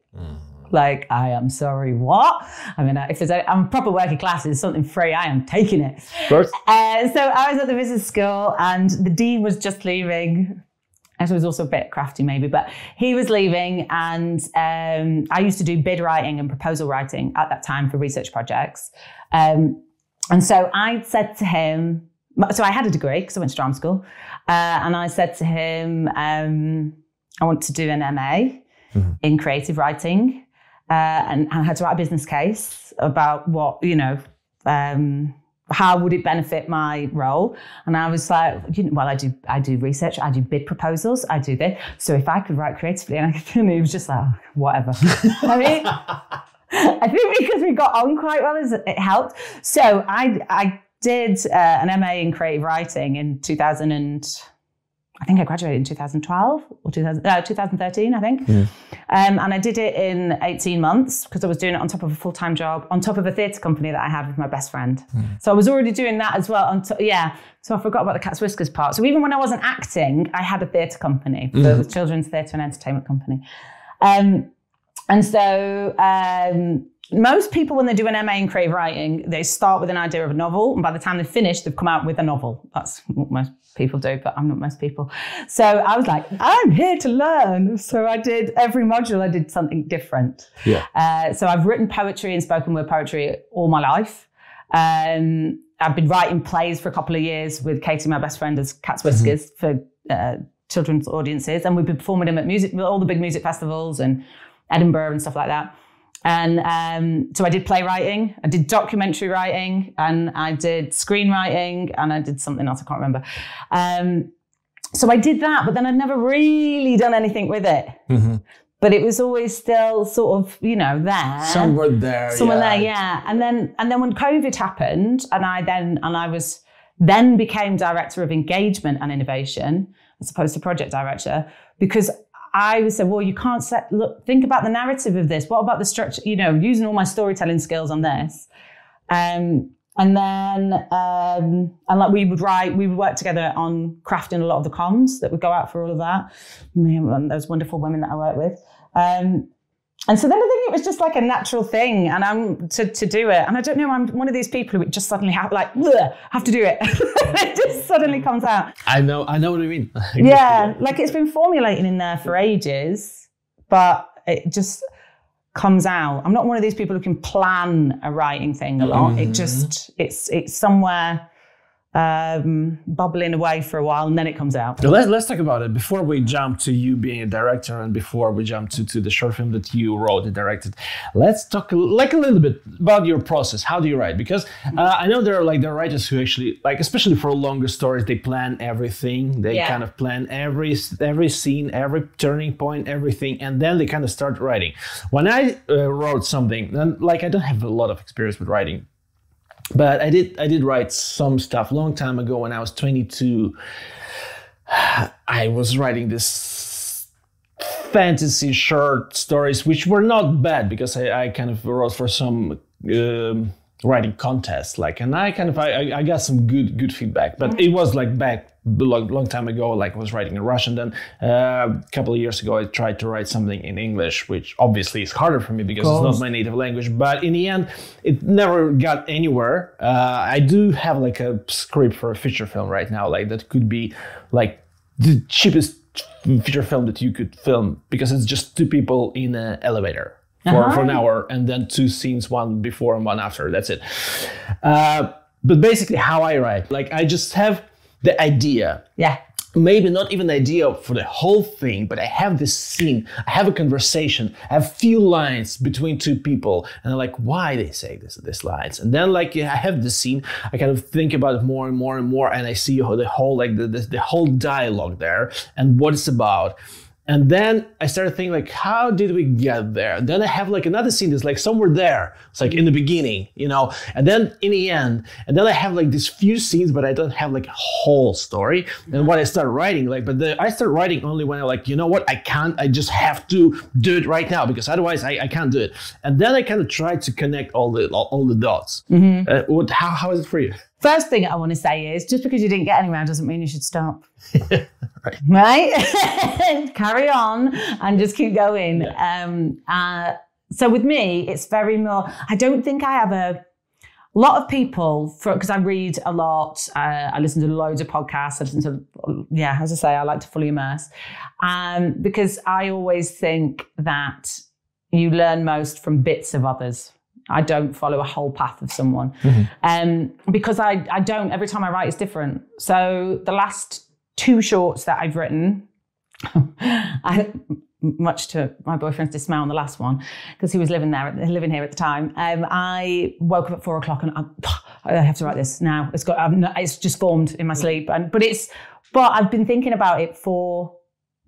Speaker 1: Like, I am sorry, what? I mean, if there's a, I'm proper working class, there's something free, I am taking it.
Speaker 2: Of course.
Speaker 1: Uh, so I was at the business school and the dean was just leaving. And so he was also a bit crafty, maybe, but he was leaving. And um, I used to do bid writing and proposal writing at that time for research projects. Um, and so I said to him, so I had a degree because I went to drama school. Uh, and I said to him, um, I want to do an MA in creative writing. Uh, and I had to write a business case about what, you know, um, how would it benefit my role? And I was like, you know, well, I do, I do research, I do bid proposals, I do this. So if I could write creatively, and I and he was just like, oh, whatever. I mean, I think because we got on quite well, it helped. So I, I did uh, an MA in creative writing in 2000 and I think I graduated in 2012 or 2000, uh, 2013, I think. Um, and I did it in 18 months because I was doing it on top of a full time job, on top of a theatre company that I had with my best friend. So I was already doing that as well. On to- yeah. So I forgot about the Cat's Whiskers part. So even when I wasn't acting, I had a theatre company, it was children's theatre and entertainment company. Um, and so um, most people, when they do an MA in creative writing, they start with an idea of a novel, and by the time they finish, they've come out with a novel. That's what most people do, but I'm not most people. So I was like, I'm here to learn. So I did every module, I did something different.
Speaker 2: Yeah.
Speaker 1: Uh, so I've written poetry and spoken word poetry all my life. Um, I've been writing plays for a couple of years with Katie, my best friend, as Cat's Whiskers for uh, children's audiences, and we've been performing them at music, all the big music festivals and Edinburgh and stuff like that. And um, so I did playwriting, I did documentary writing, and I did screenwriting, and I did something else I can't remember. Um, so I did that, but then I'd never really done anything with it. But it was always still sort of, you know, there
Speaker 2: Somewhere there.
Speaker 1: somewhere
Speaker 2: yeah.
Speaker 1: there, yeah. And then and then when COVID happened, and I then and I was then became director of engagement and innovation as opposed to project director because I would say, well, you can't set look think about the narrative of this. What about the structure? You know, using all my storytelling skills on this. Um, and then um, and like we would write, we would work together on crafting a lot of the comms that would go out for all of that. Me and those wonderful women that I work with. Um, and so then I think it was just like a natural thing, and I'm to, to do it. And I don't know, I'm one of these people who just suddenly have like have to do it. it just suddenly comes out.
Speaker 2: I know, I know what you mean.
Speaker 1: yeah, like it's been formulating in there for ages, but it just comes out. I'm not one of these people who can plan a writing thing a lot. Mm-hmm. It just it's it's somewhere um, bubbling away for a while and then it comes out.
Speaker 2: let's, let's talk about it. Before we jump to you being a director and before we jump to, to the short film that you wrote and directed, let's talk like a little bit about your process. How do you write? Because uh, I know there are like there are writers who actually like, especially for longer stories, they plan everything. They yeah. kind of plan every every scene, every turning point, everything, and then they kind of start writing. When I uh, wrote something, then like I don't have a lot of experience with writing but I did I did write some stuff a long time ago when I was 22. I was writing this fantasy short stories, which were not bad because I, I kind of wrote for some um, writing contests, like, and I kind of I, I got some good good feedback, but it was like back long, long time ago, like I was writing in Russian. Then uh, a couple of years ago, I tried to write something in English, which obviously is harder for me because it's not my native language. But in the end, it never got anywhere. Uh, I do have like a script for a feature film right now, like that could be like the cheapest feature film that you could film because it's just two people in an elevator. For, uh-huh. for an hour and then two scenes one before and one after that's it uh, but basically how i write like i just have the idea.
Speaker 1: Yeah.
Speaker 2: Maybe not even the idea for the whole thing, but I have this scene, I have a conversation, I have few lines between two people, and I'm like, why they say this this lines, and then like I have the scene, I kind of think about it more and more and more, and I see the whole like the, the, the whole dialogue there and what it's about, and then I started thinking like, how did we get there? Then I have like another scene that's like somewhere there. It's like in the beginning, you know, and then in the end, and then I have like these few scenes, but I don't have like a whole story. And when I start writing, like, but the, I start writing only when I like, you know what, I can't, I just have to do it right now because otherwise I, I can't do it. And then I kind of try to connect all the all, all the dots. Mm-hmm. Uh, what, how, how is it for you?
Speaker 1: First thing I want to say is just because you didn't get anywhere doesn't mean you should stop. right. Right? Carry on and just keep going. Yeah. Um, uh, so with me, it's very more, I don't think I have a, a lot of people, because I read a lot, uh, I listen to loads of podcasts, I listen to, yeah, as I say, I like to fully immerse. Um, because I always think that you learn most from bits of others. I don't follow a whole path of someone. Mm-hmm. Um, because I, I don't, every time I write, it's different. So the last two shorts that I've written, I, much to my boyfriend's dismay on the last one, because he was living there, living here at the time. Um, I woke up at four o'clock and I, I have to write this now. It's got, not, it's just formed in my sleep, and but it's, but I've been thinking about it for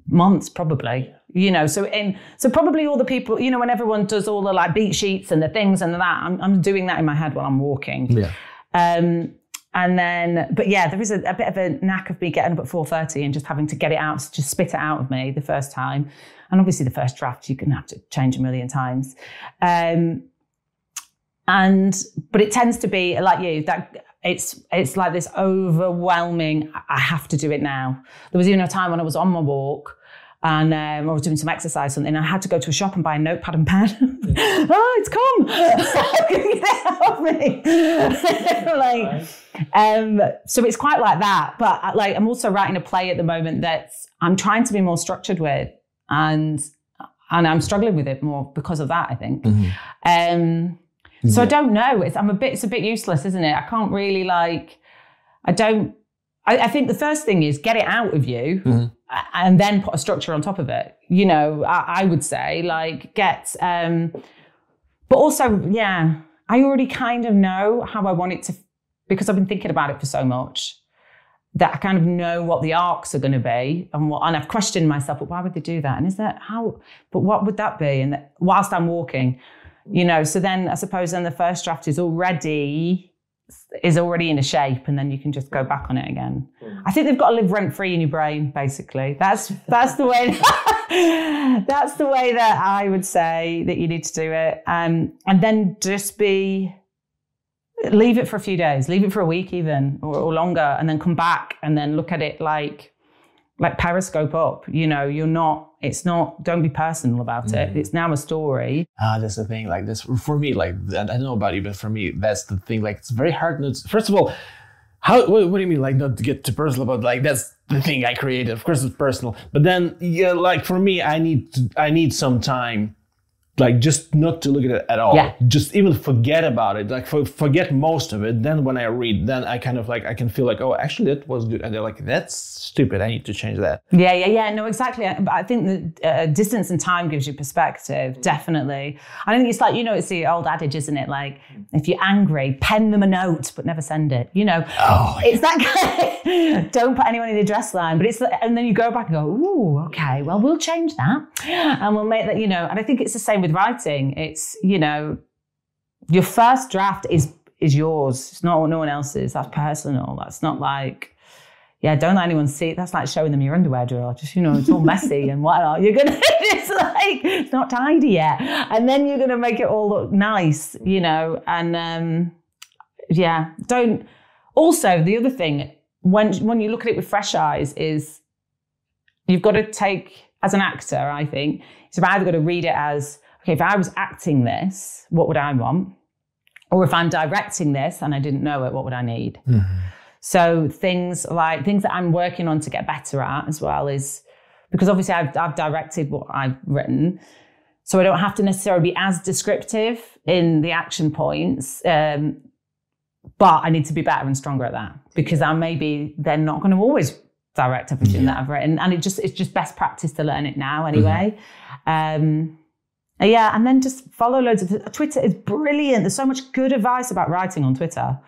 Speaker 1: months probably you know so in so probably all the people you know when everyone does all the like beat sheets and the things and that i'm, I'm doing that in my head while i'm walking.
Speaker 2: Yeah. Um
Speaker 1: and then but yeah there is a, a bit of a knack of me getting up at 4.30 and just having to get it out just spit it out of me the first time. And obviously the first draft you can have to change a million times. Um and but it tends to be like you that it's it's like this overwhelming i have to do it now. There was even a time when i was on my walk and um, I was doing some exercise something. And I had to go to a shop and buy a notepad and pen. oh, it's come! Get it out of me! like, um, so it's quite like that. But uh, like, I'm also writing a play at the moment that I'm trying to be more structured with, and and I'm struggling with it more because of that. I think. Mm-hmm. Um, so yeah. I don't know. It's I'm a bit. It's a bit useless, isn't it? I can't really like. I don't. I, I think the first thing is get it out of you. Mm-hmm and then put a structure on top of it. You know, I, I would say like get, um, but also, yeah, I already kind of know how I want it to, because I've been thinking about it for so much that I kind of know what the arcs are going to be and what, and I've questioned myself, but why would they do that? And is that how, but what would that be? And that, whilst I'm walking, you know, so then I suppose then the first draft is already is already in a shape and then you can just go back on it again. Mm. I think they've got to live rent free in your brain basically. That's that's the way that's the way that I would say that you need to do it. Um, and then just be leave it for a few days, leave it for a week even or, or longer, and then come back and then look at it like like periscope up. You know, you're not. It's not. Don't be personal about it. It's now a story.
Speaker 2: Ah, that's the thing. Like this for me. Like I don't know about you, but for me, that's the thing. Like it's very hard. Not first of all, how what, what do you mean? Like not to get too personal about like that's the thing I created. Of course, it's personal. But then yeah, like for me, I need to, I need some time. Like just not to look at it at all.
Speaker 1: Yeah.
Speaker 2: Just even forget about it. Like for, forget most of it. Then when I read, then I kind of like I can feel like oh actually that was good, and they're like that's stupid. I need to change that.
Speaker 1: Yeah, yeah, yeah. No, exactly. But I think that uh, distance and time gives you perspective, definitely. I think it's like, you know, it's the old adage, isn't it? Like, if you're angry, pen them a note, but never send it. You know,
Speaker 2: Oh,
Speaker 1: it's that kind don't put anyone in the address line, but it's, and then you go back and go, ooh, okay, well, we'll change that. And we'll make that, you know, and I think it's the same with writing. It's, you know, your first draft is is yours. It's not no one else's. That's personal. That's not like, yeah, don't let anyone see it. That's like showing them your underwear drawer. Just, you know, it's all messy and whatnot. You're gonna it's like it's not tidy yet. And then you're gonna make it all look nice, you know, and um yeah, don't also the other thing, when when you look at it with fresh eyes, is you've got to take as an actor, I think, so I've either got to read it as, okay, if I was acting this, what would I want? Or if I'm directing this and I didn't know it, what would I need? So things like things that I'm working on to get better at as well is because obviously I've, I've directed what I've written, so I don't have to necessarily be as descriptive in the action points. Um, but I need to be better and stronger at that because I maybe they're not going to always direct everything that I've written, and it just it's just best practice to learn it now anyway. Um, yeah, and then just follow loads of Twitter is brilliant. There's so much good advice about writing on Twitter.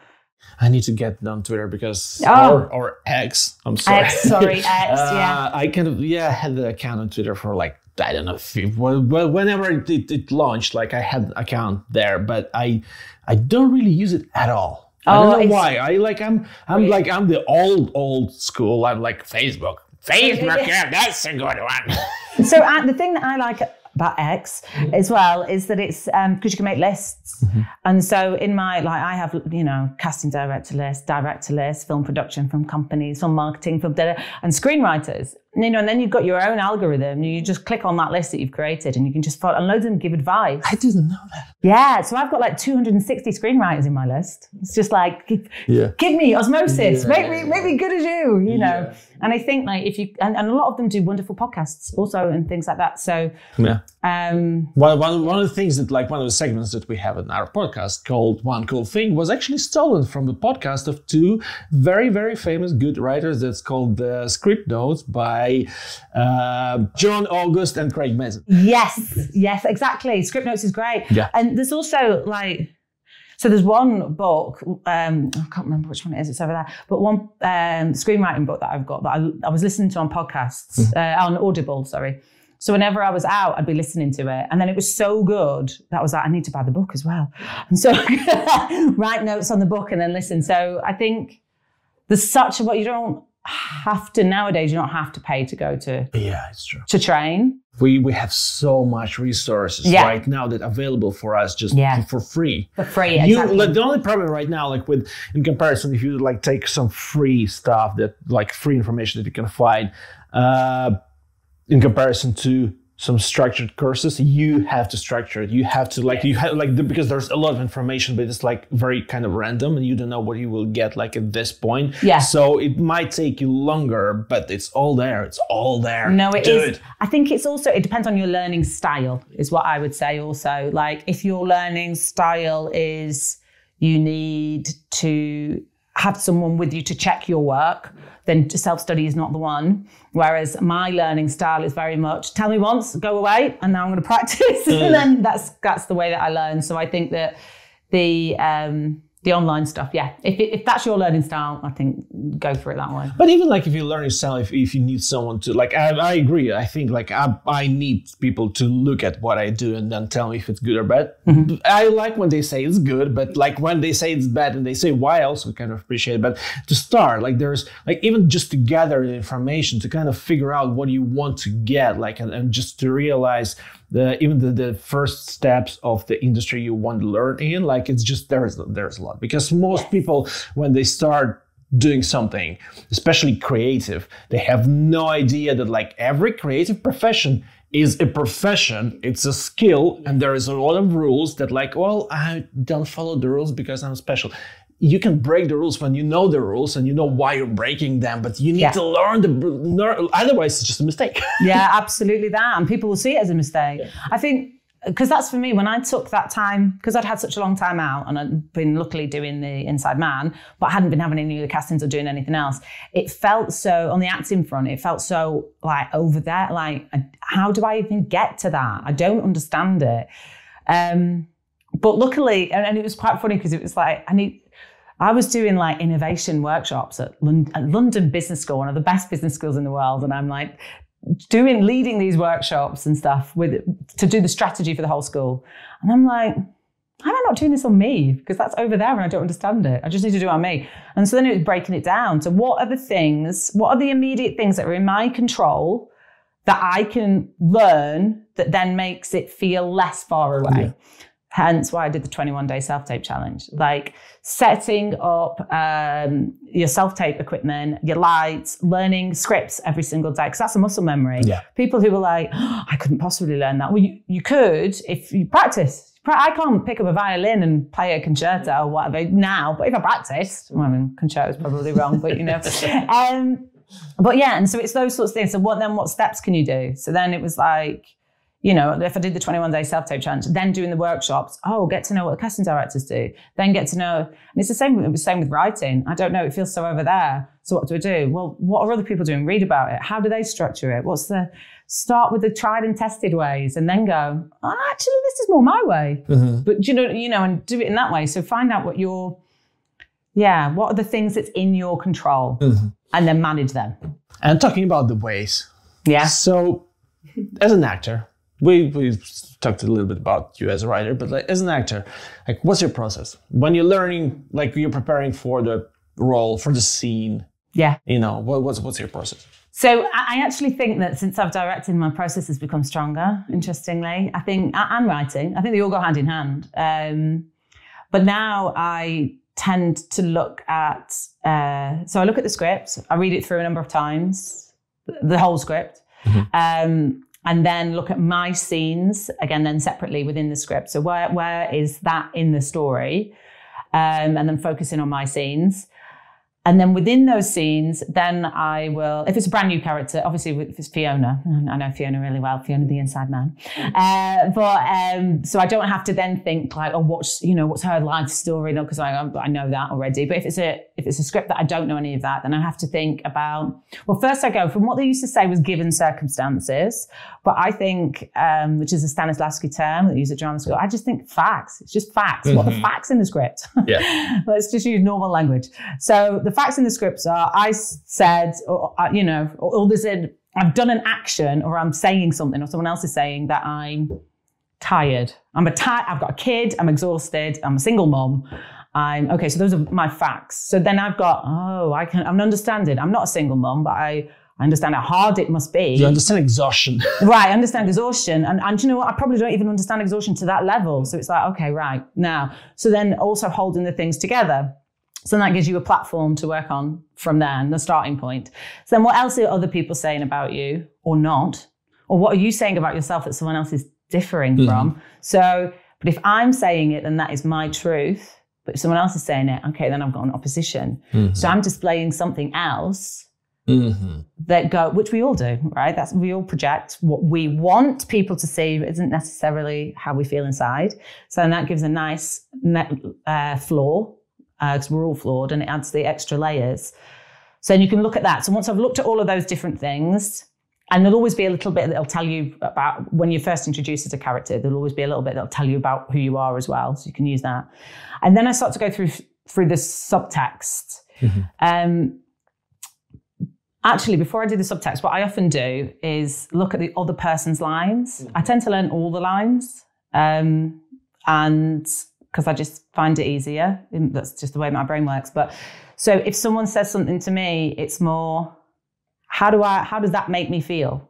Speaker 2: I need to get on Twitter because
Speaker 1: Oh.
Speaker 2: or, or X. I'm sorry.
Speaker 1: X, sorry, X,
Speaker 2: Uh,
Speaker 1: yeah.
Speaker 2: I kind of yeah had the account on Twitter for like I don't know if it, whenever it, it, launched, like I had an account there, but I I don't really use it at all. I
Speaker 1: Oh,
Speaker 2: don't know why. I like I'm I'm like I'm the old old school. I'm like Facebook. Facebook, yeah, that's a good one.
Speaker 1: So uh, the thing that I like about X mm-hmm. as well is that it's um, because you can make lists, mm-hmm. and so in my like I have you know casting director list, director list, film production from companies, film marketing from and screenwriters. You know, and then you've got your own algorithm. You just click on that list that you've created, and you can just follow. And loads of them give advice.
Speaker 2: I didn't know that.
Speaker 1: Yeah, so I've got like 260 screenwriters in my list. It's just like, give,
Speaker 2: Yeah.
Speaker 1: give me osmosis,
Speaker 2: Yeah.
Speaker 1: make me make me good as you, you know.
Speaker 2: Yeah.
Speaker 1: And I think like if you and, and a lot of them do wonderful podcasts also and things like that. So
Speaker 2: Yeah.
Speaker 1: um
Speaker 2: One, one, one of the things that, like, one of the segments that we have in our podcast called One Cool Thing was actually stolen from the podcast of two very, very famous good writers. That's called the Script Notes by uh, John August and Craig Mazin.
Speaker 1: yes, yes, exactly. Script notes is great.
Speaker 2: Yeah.
Speaker 1: And there's also like so there's one book, um, I can't remember which one it is, it's over there, but one um, screenwriting book that I've got that I, I was listening to on podcasts, uh, on Audible, sorry. So whenever I was out, I'd be listening to it. And then it was so good that I was like, I need to buy the book as well. And so write notes on the book and then listen. So I think there's such a, what you don't have to nowadays, you don't have to pay to go to,
Speaker 2: Yeah, it's true.
Speaker 1: to train.
Speaker 2: We, we have so much resources
Speaker 1: Yeah.
Speaker 2: right now that available for us just
Speaker 1: Yeah.
Speaker 2: for free.
Speaker 1: For free,
Speaker 2: You,
Speaker 1: exactly.
Speaker 2: like, the only problem right now, like with in comparison, if you like take some free stuff that like free information that you can find, uh, in comparison to some structured courses, you have to structure it. You have to like you have like the, because there's a lot of information, but it's like very kind of random, and you don't know what you will get like at this point.
Speaker 1: Yeah.
Speaker 2: So it might take you longer, but it's all there. It's all there.
Speaker 1: No, it is.
Speaker 2: It.
Speaker 1: I think it's also it depends on your learning style, is what I would say. Also, like if your learning style is you need to have someone with you to check your work, then self study is not the one. Whereas my learning style is very much tell me once, go away, and now I'm going to practice, and then that's that's the way that I learn. So I think that the um, the online stuff, yeah, if, if that's your learning style, I think go for it that way.
Speaker 2: But even like if you learn yourself, if, if you need someone to like, I, I agree. I think like I, I need people to look at what I do and then tell me if it's good or bad. Mm-hmm. I like when they say it's good, but like when they say it's bad and they say why, I also kind of appreciate it. But to start, like there's like even just to gather the information to kind of figure out what you want to get, like and, and just to realize the even the, the first steps of the industry you want to learn in, like it's just there's there's a lot. Because most people, when they start doing something, especially creative, they have no idea that like every creative profession is a profession, it's a skill, and there is a lot of rules that like, well, I don't follow the rules because I'm special. You can break the rules when you know the rules and you know why you're breaking them, but you need
Speaker 1: Yeah.
Speaker 2: to learn the learn, otherwise it's just a mistake.
Speaker 1: yeah, absolutely that. And people will see it as a mistake. I think because that's for me when I took that time because I'd had such a long time out and I'd been luckily doing the Inside Man, but I hadn't been having any other castings or doing anything else. It felt so on the acting front. It felt so like over there. Like, how do I even get to that? I don't understand it. Um, but luckily, and, and it was quite funny because it was like I need. I was doing like innovation workshops at, Lon- at London Business School, one of the best business schools in the world, and I'm like doing leading these workshops and stuff with to do the strategy for the whole school, and I'm like. Am I not doing this on me? Because that's over there and I don't understand it. I just need to do it on me. And so then it was breaking it down. So, what are the things, what are the immediate things that are in my control that I can learn that then makes it feel less far away?
Speaker 2: Yeah.
Speaker 1: Hence why I did the 21 day self tape challenge. Like setting up um, your self tape equipment, your lights, learning scripts every single day, because that's a muscle memory.
Speaker 2: Yeah.
Speaker 1: People who were like, "Oh, I couldn't possibly learn that. Well, you, you could if you practice. I can't pick up a violin and play a concerto or whatever now, but if I practiced, well, I mean, concerto is probably wrong, but you know. Um, but yeah, and so it's those sorts of things. So what then? What steps can you do? So then it was like, you know, if I did the 21 day self tape challenge, then doing the workshops, oh, get to know what the casting directors do, then get to know, and it's the same. It was the same with writing. I don't know. It feels so over there. So what do I do? Well, what are other people doing? Read about it. How do they structure it? What's the start with the tried and tested ways, and then go, oh, actually, this is more my way. Uh-huh. But you know, you know, and do it in that way. So find out what your, yeah, what are the things that's in your control, uh-huh. and then manage them.
Speaker 2: And talking about the ways,
Speaker 1: Yeah.
Speaker 2: So, as an actor, we we talked a little bit about you as a writer, but like as an actor, like what's your process when you're learning, like you're preparing for the role for the scene?
Speaker 1: Yeah.
Speaker 2: You know, what, what's what's your process?
Speaker 1: So I actually think that since I've directed, my process has become stronger. Interestingly, I think and writing, I think they all go hand in hand. Um, but now I tend to look at. Uh, so I look at the script. I read it through a number of times, the whole script, um, and then look at my scenes again, then separately within the script. So where where is that in the story, um, and then focusing on my scenes. And then within those scenes, then I will, if it's a brand new character, obviously if it's Fiona, I know Fiona really well, Fiona the Inside Man. Uh, but um, so I don't have to then think like, oh, what's you know what's her life story? No, because I I know that already. But if it's a if it's a script that I don't know any of that, then I have to think about. Well, first I go from what they used to say was given circumstances, but I think um, which is a Stanislavski term that they use at drama school. I just think facts. It's just facts. What are the facts in the script?
Speaker 2: Yeah.
Speaker 1: Let's just use normal language. So the facts in the scripts are I said, or, uh, you know, or, or there's a, I've done an action or I'm saying something or someone else is saying that I'm tired. I'm a ti- I've got a kid, I'm exhausted, I'm a single mom. I'm okay, so those are my facts. So then I've got, oh, I can I'm understanding. I'm not a single mom, but I, I understand how hard it must be.
Speaker 2: You understand exhaustion?
Speaker 1: Right, I understand exhaustion. And, and you know what? I probably don't even understand exhaustion to that level. So it's like, okay, right, now. So then also holding the things together. So that gives you a platform to work on from there and the starting point. So then what else are other people saying about you or not? Or what are you saying about yourself that someone else is differing mm-hmm. from? So, but if I'm saying it, then that is my truth. But if someone else is saying it, okay, then I've got an opposition. So I'm displaying something else
Speaker 2: Mm-hmm.
Speaker 1: that go, which we all do, right? That's we all project what we want people to see, isn't necessarily how we feel inside. So that gives a nice net, uh, floor because we're all flawed, and it adds the extra layers. So you can look at that. So once I've looked at all of those different things, and there'll always be a little bit that'll tell you about when you're first introduced as a character. There'll always be a little bit that'll tell you about who you are as well. So you can use that. And then I start to go through through the subtext. Um, actually, before I do the subtext, what I often do is look at the other person's lines. I tend to learn all the lines, um, and because I just find it easier. That's just the way my brain works. But so if someone says something to me, it's more how do I how does that make me feel?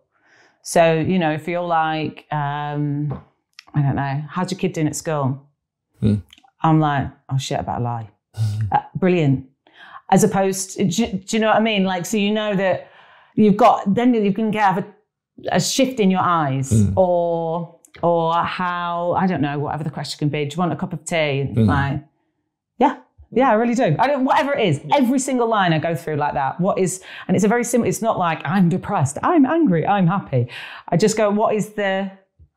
Speaker 1: So you know, if you're like um, I don't know, how's your kid doing at school? I'm like, oh shit, about better lie. Uh, brilliant. As opposed, to, do, do you know what I mean? Like, so you know that you've got, then you can get have a, a shift in your eyes or, or how, I don't know, whatever the question can be. Do you want a cup of tea? And Like, yeah, yeah, I really do. I don't, whatever it is, every single line I go through like that. What is, and it's a very simple, it's not like I'm depressed, I'm angry, I'm happy. I just go, what is the,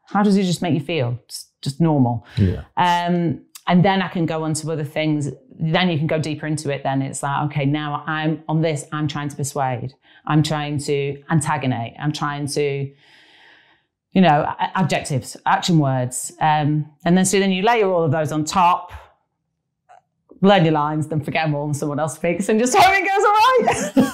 Speaker 1: how does it just make you feel? Just, just normal.
Speaker 2: Yeah.
Speaker 1: Um, and then I can go on to other things. Then you can go deeper into it. Then it's like, okay, now I'm on this, I'm trying to persuade, I'm trying to antagonate, I'm trying to, you know, adjectives, action words. Um, and then so then you layer all of those on top, learn your lines, then forget them all and someone else speaks and just hope it goes all right.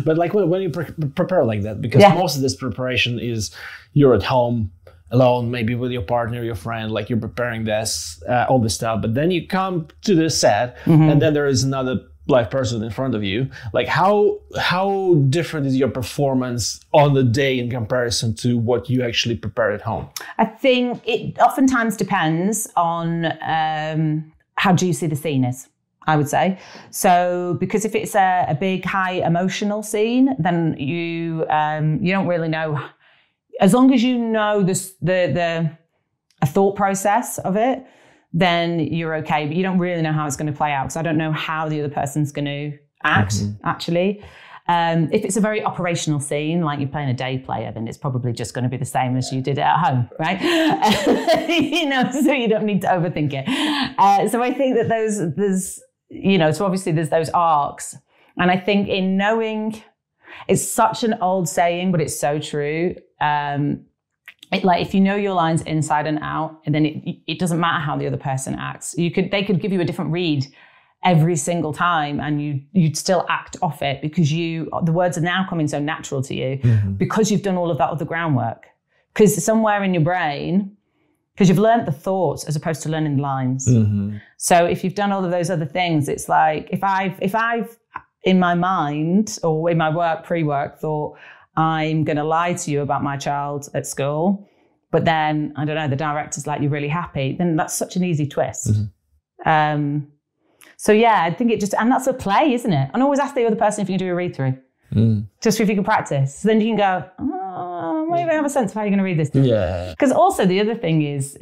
Speaker 2: But like when, when you pre- prepare like that, because
Speaker 1: Yeah.
Speaker 2: most of this preparation is you're at home alone, maybe with your partner, your friend, like you're preparing this, uh, all this stuff. But then you come to the set,
Speaker 1: Mm-hmm.
Speaker 2: and then there is another live person in front of you. Like how how different is your performance on the day in comparison to what you actually prepare at home?
Speaker 1: I think it oftentimes depends on um, how juicy the scene is. I would say so because if it's a, a big, high emotional scene, then you um, you don't really know. As long as you know this, the the a thought process of it, then you're okay. But you don't really know how it's going to play out because I don't know how the other person's going to act actually. Um, if it's a very operational scene, like you're playing a day player, then it's probably just going to be the same as you did it at home, right? you know, so you don't need to overthink it. Uh, so I think that those there's you know, so obviously there's those arcs, and I think in knowing, it's such an old saying, but it's so true. Um, it, like if you know your lines inside and out, and then it, it doesn't matter how the other person acts. You could they could give you a different read every single time, and you you'd still act off it because you the words are now coming so natural to you mm-hmm. because you've done all of that other groundwork. Because somewhere in your brain, because you've learned the thoughts as opposed to learning the lines. Mm-hmm. So if you've done all of those other things, it's like if I've if I've in my mind or in my work pre-work thought I'm going to lie to you about my child at school, but then I don't know the director's like you're really happy, then that's such an easy twist. Mm-hmm. Um, so yeah, I think it just and that's a play, isn't it? And always ask the other person if you can do a read through, just if you can practice. So then you can go, oh, maybe I have a sense of how you're going to read this.
Speaker 2: Yeah.
Speaker 1: Because also the other thing is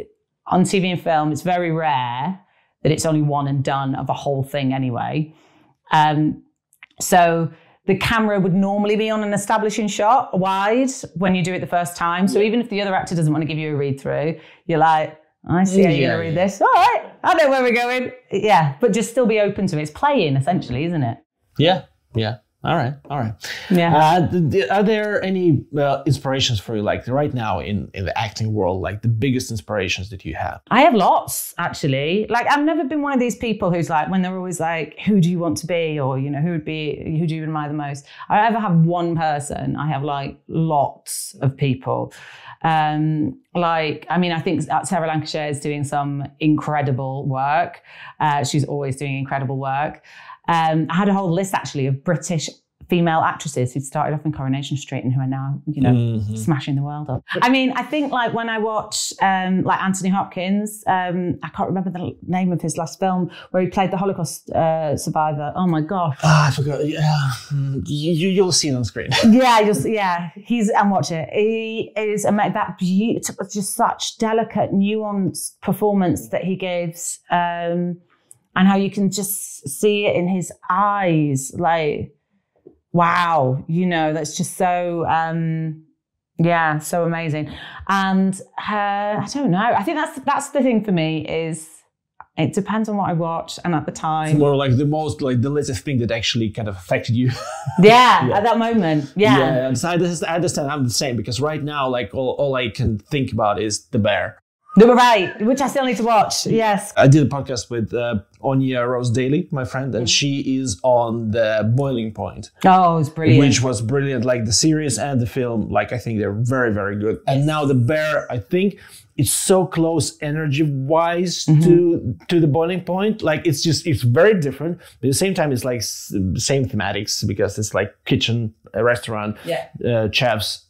Speaker 1: on TV and film, it's very rare that it's only one and done of a whole thing anyway. Um, so the camera would normally be on an establishing shot wide when you do it the first time. So even if the other actor doesn't want to give you a read through, you're like, I see how you're going to read this. All right, I know where we're going. Yeah, but just still be open to it. It's playing essentially, isn't it?
Speaker 2: Yeah. Yeah. All right. All right.
Speaker 1: Yeah.
Speaker 2: Uh, are there any uh, inspirations for you, like right now in, in the acting world, like the biggest inspirations that you have?
Speaker 1: I have lots actually. Like I've never been one of these people who's like when they're always like, "Who do you want to be?" or you know, "Who would be? Who do you admire the most?" I ever have one person. I have like lots of people. Um, like I mean, I think Sarah Lancashire is doing some incredible work. Uh, she's always doing incredible work. Um, I had a whole list actually of British female actresses who'd started off in Coronation Street and who are now, you know,
Speaker 2: Mm-hmm.
Speaker 1: smashing the world up. I mean, I think like when I watch um, like Anthony Hopkins, um, I can't remember the name of his last film where he played the Holocaust uh, survivor. Oh my gosh.
Speaker 2: Ah, I forgot. Yeah, Mm, you, you- you'll see it on screen.
Speaker 1: Yeah, just yeah, he's and watch it. He is ama- that beautiful, just such delicate, nuanced performance that he gives, um, and how you can just see it in his eyes, like wow, you know, that's just so. Um, yeah, so amazing. And uh, I don't know. I think that's that's the thing for me is it depends on what I watch and at the time.
Speaker 2: More like the most, like the latest thing that actually kind of affected you.
Speaker 1: Yeah, at that moment.
Speaker 2: yeah, and so I understand, I understand. I'm the same because right now, like all, all I can think about is the bear.
Speaker 1: They were right, which I still need to watch. Yes.
Speaker 2: I did a podcast with uh, Áine Rose Daly, my friend, and she is on the boiling point.
Speaker 1: Oh, it's brilliant.
Speaker 2: which was brilliant. Like the series and the film, like I think they're very, very good. And now the bear, I think it's so close energy wise
Speaker 1: Mm-hmm.
Speaker 2: to to the boiling point. Like it's just it's very different. But at the same time, it's like s- same thematics because it's like kitchen, a restaurant,
Speaker 1: Yeah.
Speaker 2: uh, chefs.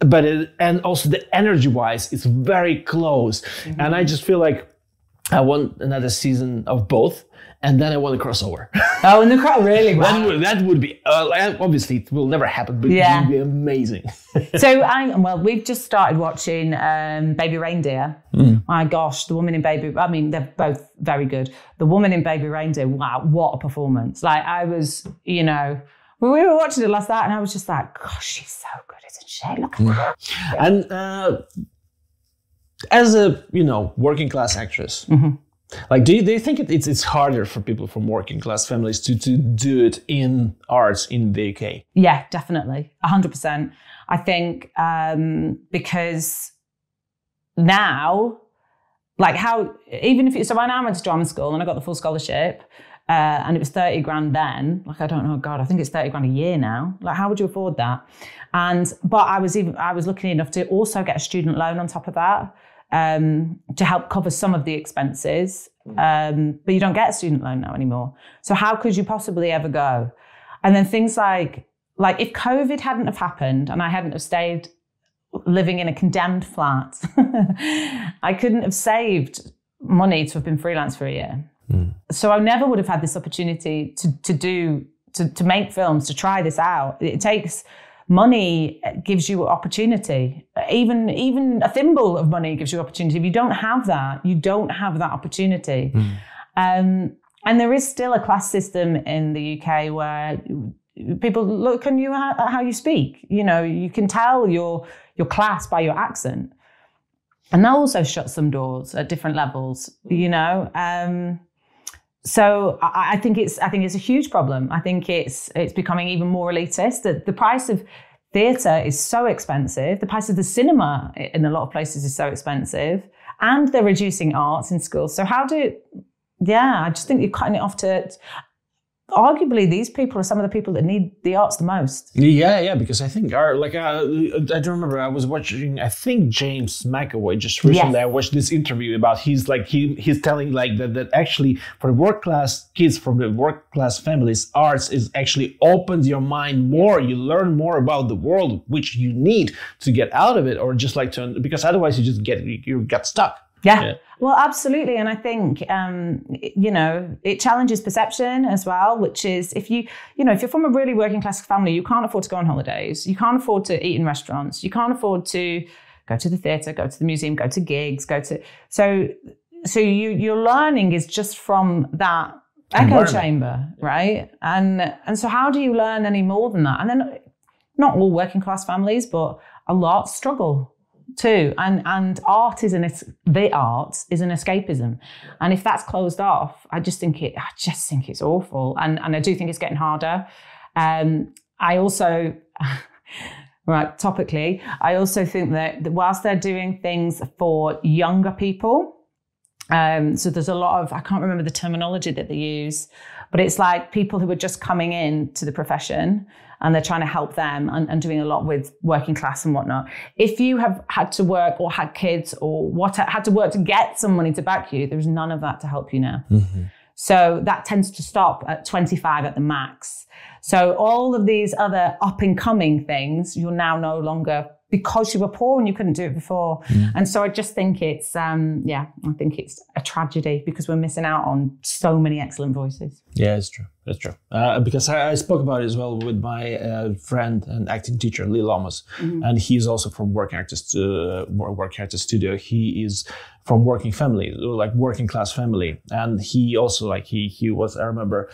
Speaker 2: But it, and also the energy wise, it's very close.
Speaker 1: Mm-hmm.
Speaker 2: And I just feel like I want another season of both, and then I want a crossover.
Speaker 1: Oh, and the crowd really
Speaker 2: that
Speaker 1: well.
Speaker 2: would that would be uh, obviously it will never happen, but
Speaker 1: Yeah.
Speaker 2: it would be amazing.
Speaker 1: so I well, we've just started watching um, Baby Reindeer. My gosh, the woman in Baby. I mean, they're both very good. The woman in Baby Reindeer. Wow, what a performance! Like I was, you know, we were watching it last night, and I was just like, gosh, she's so good, isn't she? Look at her.
Speaker 2: and uh, as a you know working class actress, like do you, do you think it, it's it's harder for people from working class families to to do it in arts in the UK?
Speaker 1: Yeah, definitely. 100%. I think um, because now, like how, even if it's, so when I went to drama school and I got the full scholarship uh, and it was 30 grand then, like I don't know, God, I think it's 30 grand a year now. Like how would you afford that? And, but I was even, I was lucky enough to also get a student loan on top of that um, to help cover some of the expenses. Um, but you don't get a student loan now anymore. So how could you possibly ever go? And then things like, like if COVID hadn't have happened and I hadn't have stayed living in a condemned flat, I couldn't have saved money to have been freelance for a year. So I never would have had this opportunity to to do to to make films to try this out. It takes money gives you opportunity. Even even a thimble of money gives you opportunity. If you don't have that, you don't have that opportunity. Um, and there is still a class system in the UK where people look on you at how you speak. You know, you can tell your your class by your accent, and that also shuts some doors at different levels. You know, um, so I, I think it's I think it's a huge problem. I think it's it's becoming even more elitist. The, the price of theatre is so expensive. The price of the cinema in a lot of places is so expensive, and they're reducing arts in schools. So how do yeah, I just think you're cutting it off to. Arguably, these people are some of the people that need the arts the most.
Speaker 2: Yeah, yeah, because I think our like uh, I don't remember. I was watching. I think James McAvoy just recently.
Speaker 1: Yes.
Speaker 2: I watched this interview about he's like he he's telling like that that actually for the work class kids from the work class families, arts is actually opens your mind more. You learn more about the world, which you need to get out of it, or just like to because otherwise you just get you, you get stuck.
Speaker 1: Yeah.
Speaker 2: Yeah.
Speaker 1: Well, absolutely. And I think, um, you know, it challenges perception as well, which is if you, you know, if you're from a really working class family, you can't afford to go on holidays. You can't afford to eat in restaurants. You can't afford to go to the theatre, go to the museum, go to gigs, go to, so, so you, your learning is just from that echo chamber, right? And, and so how do you learn any more than that? And then not all working class families, but a lot struggle too. And and art is an es- the art is an escapism, and if that's closed off, I just think it. I just think it's awful, and and I do think it's getting harder. Um, I also. Right, topically, I also think that, that whilst they're doing things for younger people, um, so there's a lot of I can't remember the terminology that they use, but it's like people who are just coming in to the profession and they're trying to help them and, and doing a lot with working class and whatnot. If you have had to work or had kids or what had to work to get some money to back you, there's none of that to help you now. Mm-hmm. So that tends to stop at 25 at the max. So all of these other up and coming things, you're now no longer because you were poor and you couldn't do it before. And so I just think it's, um, yeah, I think it's a tragedy because we're missing out on so many excellent voices.
Speaker 2: Yeah, it's true. It's true. Uh, because I, I spoke about it as well with my uh, friend and acting teacher, Lee Lamas, and he's also from Working Artist uh, Working Artist Studio. He is from working family, like working class family, and he also like he he was. I remember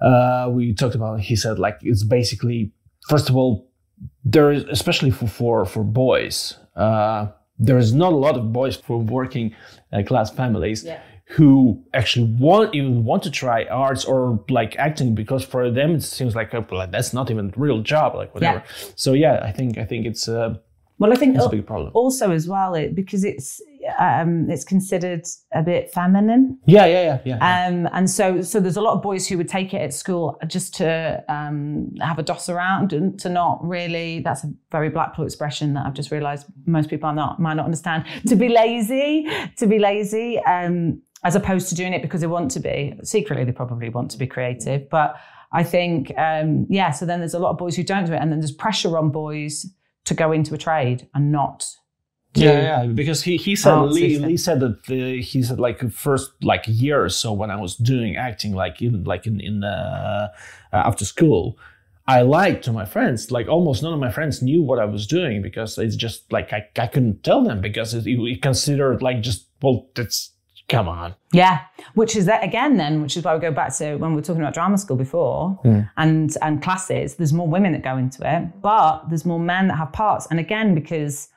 Speaker 2: uh, we talked about. He said like it's basically first of all there is especially for for for boys. Uh, there is not a lot of boys from working uh, class families
Speaker 1: Yeah.
Speaker 2: who actually want even want to try arts or like acting because for them it seems like, oh, like that's not even a real job like whatever so yeah i think i think it's uh,
Speaker 1: Well, I think
Speaker 2: it's a big problem
Speaker 1: also as well, it, because it's, um, it's considered a bit feminine.
Speaker 2: yeah yeah yeah yeah, yeah.
Speaker 1: Um, and so, so there's a lot of boys who would take it at school just to um, have a doss around and to not really. That's a very Blackpool expression that I've just realised most people are not might not understand. To be lazy, to be lazy, um, as opposed to doing it because they want to be. Secretly, they probably want to be creative, but I think um, yeah. So then there's a lot of boys who don't do it, and then there's pressure on boys to go into a trade and not
Speaker 2: Yeah, yeah, because he, he said
Speaker 1: Oh,
Speaker 2: Lee. Lee said that the, he said like first like year or so when I was doing acting like in like in in uh, uh, after school, I lied to my friends. Like almost none of my friends knew what I was doing because it's just like I, I couldn't tell them because it, it considered like just well that's come on
Speaker 1: Yeah, which is that again, then, which is why we go back to when we were talking about drama school before hmm. and and classes. There's more women that go into it, but there's more men that have parts. And again, because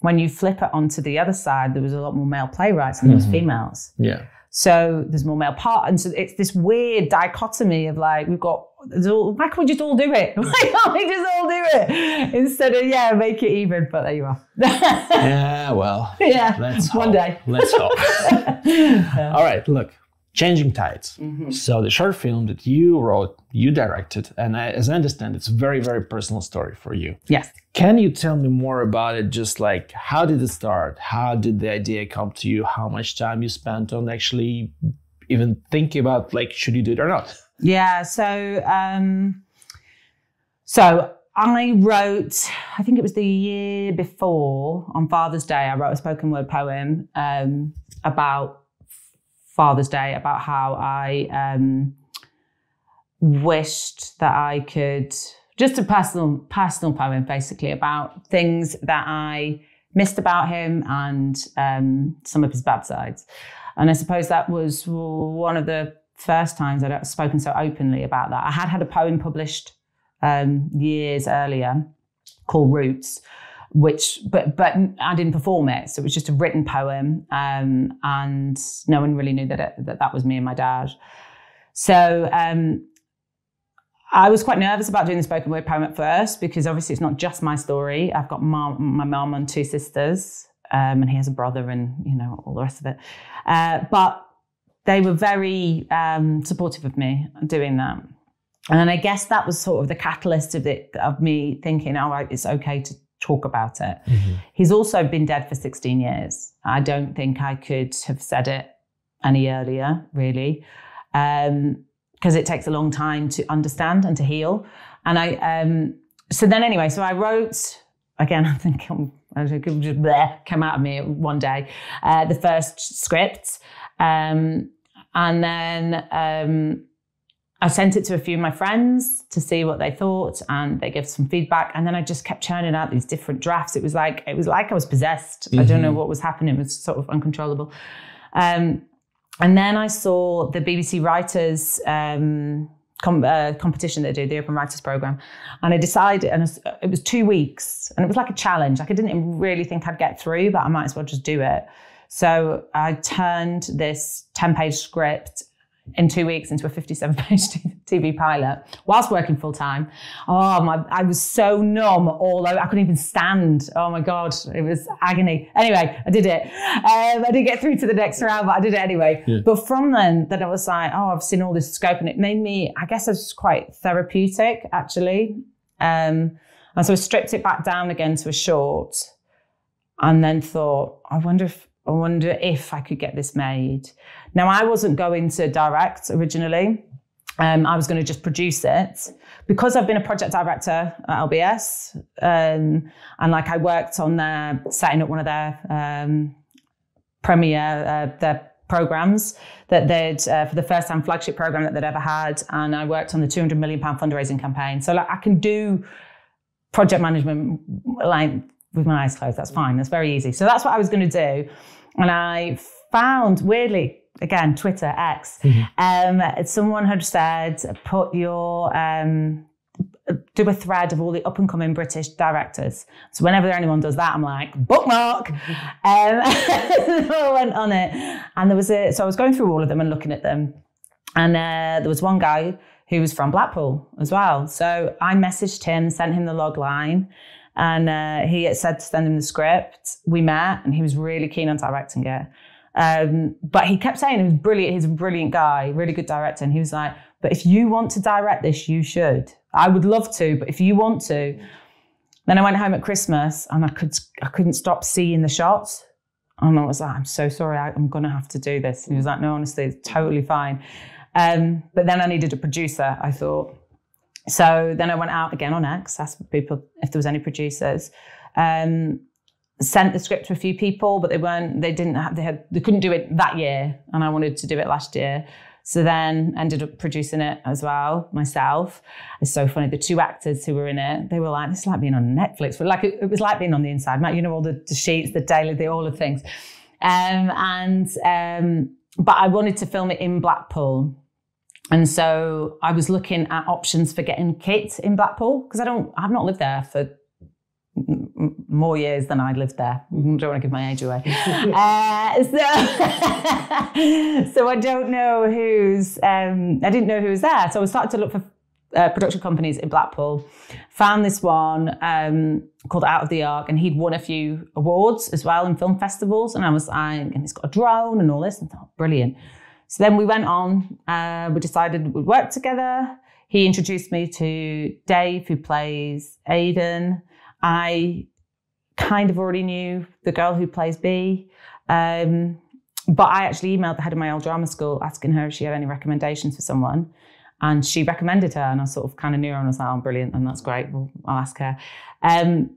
Speaker 1: when you flip it onto the other side, there was a lot more male playwrights and there was mm-hmm. females.
Speaker 2: yeah
Speaker 1: So there's more male part, and so it's this weird dichotomy of like we've got. all- Why can't we just all do it? Why can't we just all do it instead of yeah, make it even? But there you are.
Speaker 2: yeah well
Speaker 1: yeah,
Speaker 2: let's
Speaker 1: one
Speaker 2: hope.
Speaker 1: day.
Speaker 2: let's hope all right look changing tides
Speaker 1: Mm-hmm.
Speaker 2: so the short film that you wrote you directed and I, as i understand it's a very very personal story for you
Speaker 1: Yes.
Speaker 2: Can you tell me more about it? Just like how did it start? How did the idea come to you? How much time you spent on actually even thinking about like should you do it or not?
Speaker 1: Yeah. So, um, so I wrote. I think it was the year before on Father's Day. I wrote a spoken word poem um, about Father's Day, about how I um, wished that I could just a personal personal poem, basically about things that I missed about him and um, some of his bad sides. And I suppose that was one of the first times I'd spoken so openly about that. I had had a poem published um, years earlier called Roots, which but but I didn't perform it, so it was just a written poem, um, and no one really knew that it, that that was me and my dad. So um, I was quite nervous about doing the spoken word poem at first because obviously it's not just my story. I've got my mom and two sisters, um, and he has a brother, and you know all the rest of it. Uh, but they were very um, supportive of me doing that. And I guess that was sort of the catalyst of it, of me thinking, right, it's okay to talk about it. He's also been dead for 16 years. I don't think I could have said it any earlier, really, because it takes a long time to understand and to heal. And I, um, so then anyway, so I wrote again. I think I'm, I think it just bleh, came out of me one day. Uh, the first script, um, and then. I sent it to a few of my friends to see what they thought, and they gave some feedback. And then I just kept churning out these different drafts. It was like it was like I was possessed. I don't know what was happening. It was sort of uncontrollable. Um, and then I saw the BBC Writers um, com- uh, competition they do, the Open Writers Program, and I decided, and it was two weeks, and it was like a challenge. Like I didn't really think I'd get through, but I might as well just do it. So I turned this ten-page script in two weeks into a 57 page TV pilot whilst working full time. Oh my, I was so numb all over. I couldn't even stand. Oh my God, it was agony. Anyway, I did it. Um, I didn't get through to the next round, but I did it anyway. But from then, then I was like, oh, I've seen all this scope and it made me, I guess it was quite therapeutic actually. Um, and so I stripped it back down again to a short and then thought, I wonder if I wonder if I could get this made. Now I wasn't going to direct originally. Um, I was going to just produce it because I've been a project director at LBS, um, and like I worked on their setting up one of their um, premiere uh, their programs that they'd uh, for the first time flagship program that they'd ever had, and I worked on the 200 million pound fundraising campaign. So like I can do project management like with my eyes closed. That's fine. That's very easy. So that's what I was going to do. And I found weirdly, again, Twitter, X, um, someone had said, put your, um, do a thread of all the up and coming British directors. So whenever anyone does that, I'm like, bookmark. Um, I went on it. And there was a, so I was going through all of them and looking at them. And uh, there was one guy who was from Blackpool as well. So I messaged him, sent him the log line, and uh, he said to send him the script. We met, and he was really keen on directing it. Um, but he kept saying he was brilliant. He's a brilliant guy, really good director. And he was like, "But if you want to direct this, you should. I would love to, but if you want to." Then I went home at Christmas, and I could I couldn't stop seeing the shots. And I was like, "I'm so sorry. I, I'm going to have to do this." And he was like, "No, honestly, it's totally fine." Um, but then I needed a producer. I thought. So then I went out again on X, asked people if there was any producers. Um, sent the script to a few people, but they weren't, they didn't have, they had, they couldn't do it that year. And I wanted to do it last year. So then ended up producing it as well myself. It's so funny. The two actors who were in it, they were like, "This is like being on Netflix." But like it, it was like being on the inside. You know, all the, the sheets, the daily, the all the things. Um, and um, but I wanted to film it in Blackpool. And so I was looking at options for getting kit in Blackpool because I don't, I've not lived there for more years than I'd lived there. I don't want to give my age away. uh, so, so I don't know who's, um, I didn't know who was there. So I started to look for uh, production companies in Blackpool. Found this one um, called Out of the Ark, and he'd won a few awards as well in film festivals. And I was like, and he's got a drone and all this, and I thought, brilliant. So then we went on. Uh, we decided we'd work together. He introduced me to Dave, who plays Aiden. I kind of already knew the girl who plays B. Um, but I actually emailed the head of my old drama school asking her if she had any recommendations for someone. And she recommended her, and I sort of kind of knew her and I was like, oh, brilliant, and that's great. Well, I'll ask her. Um,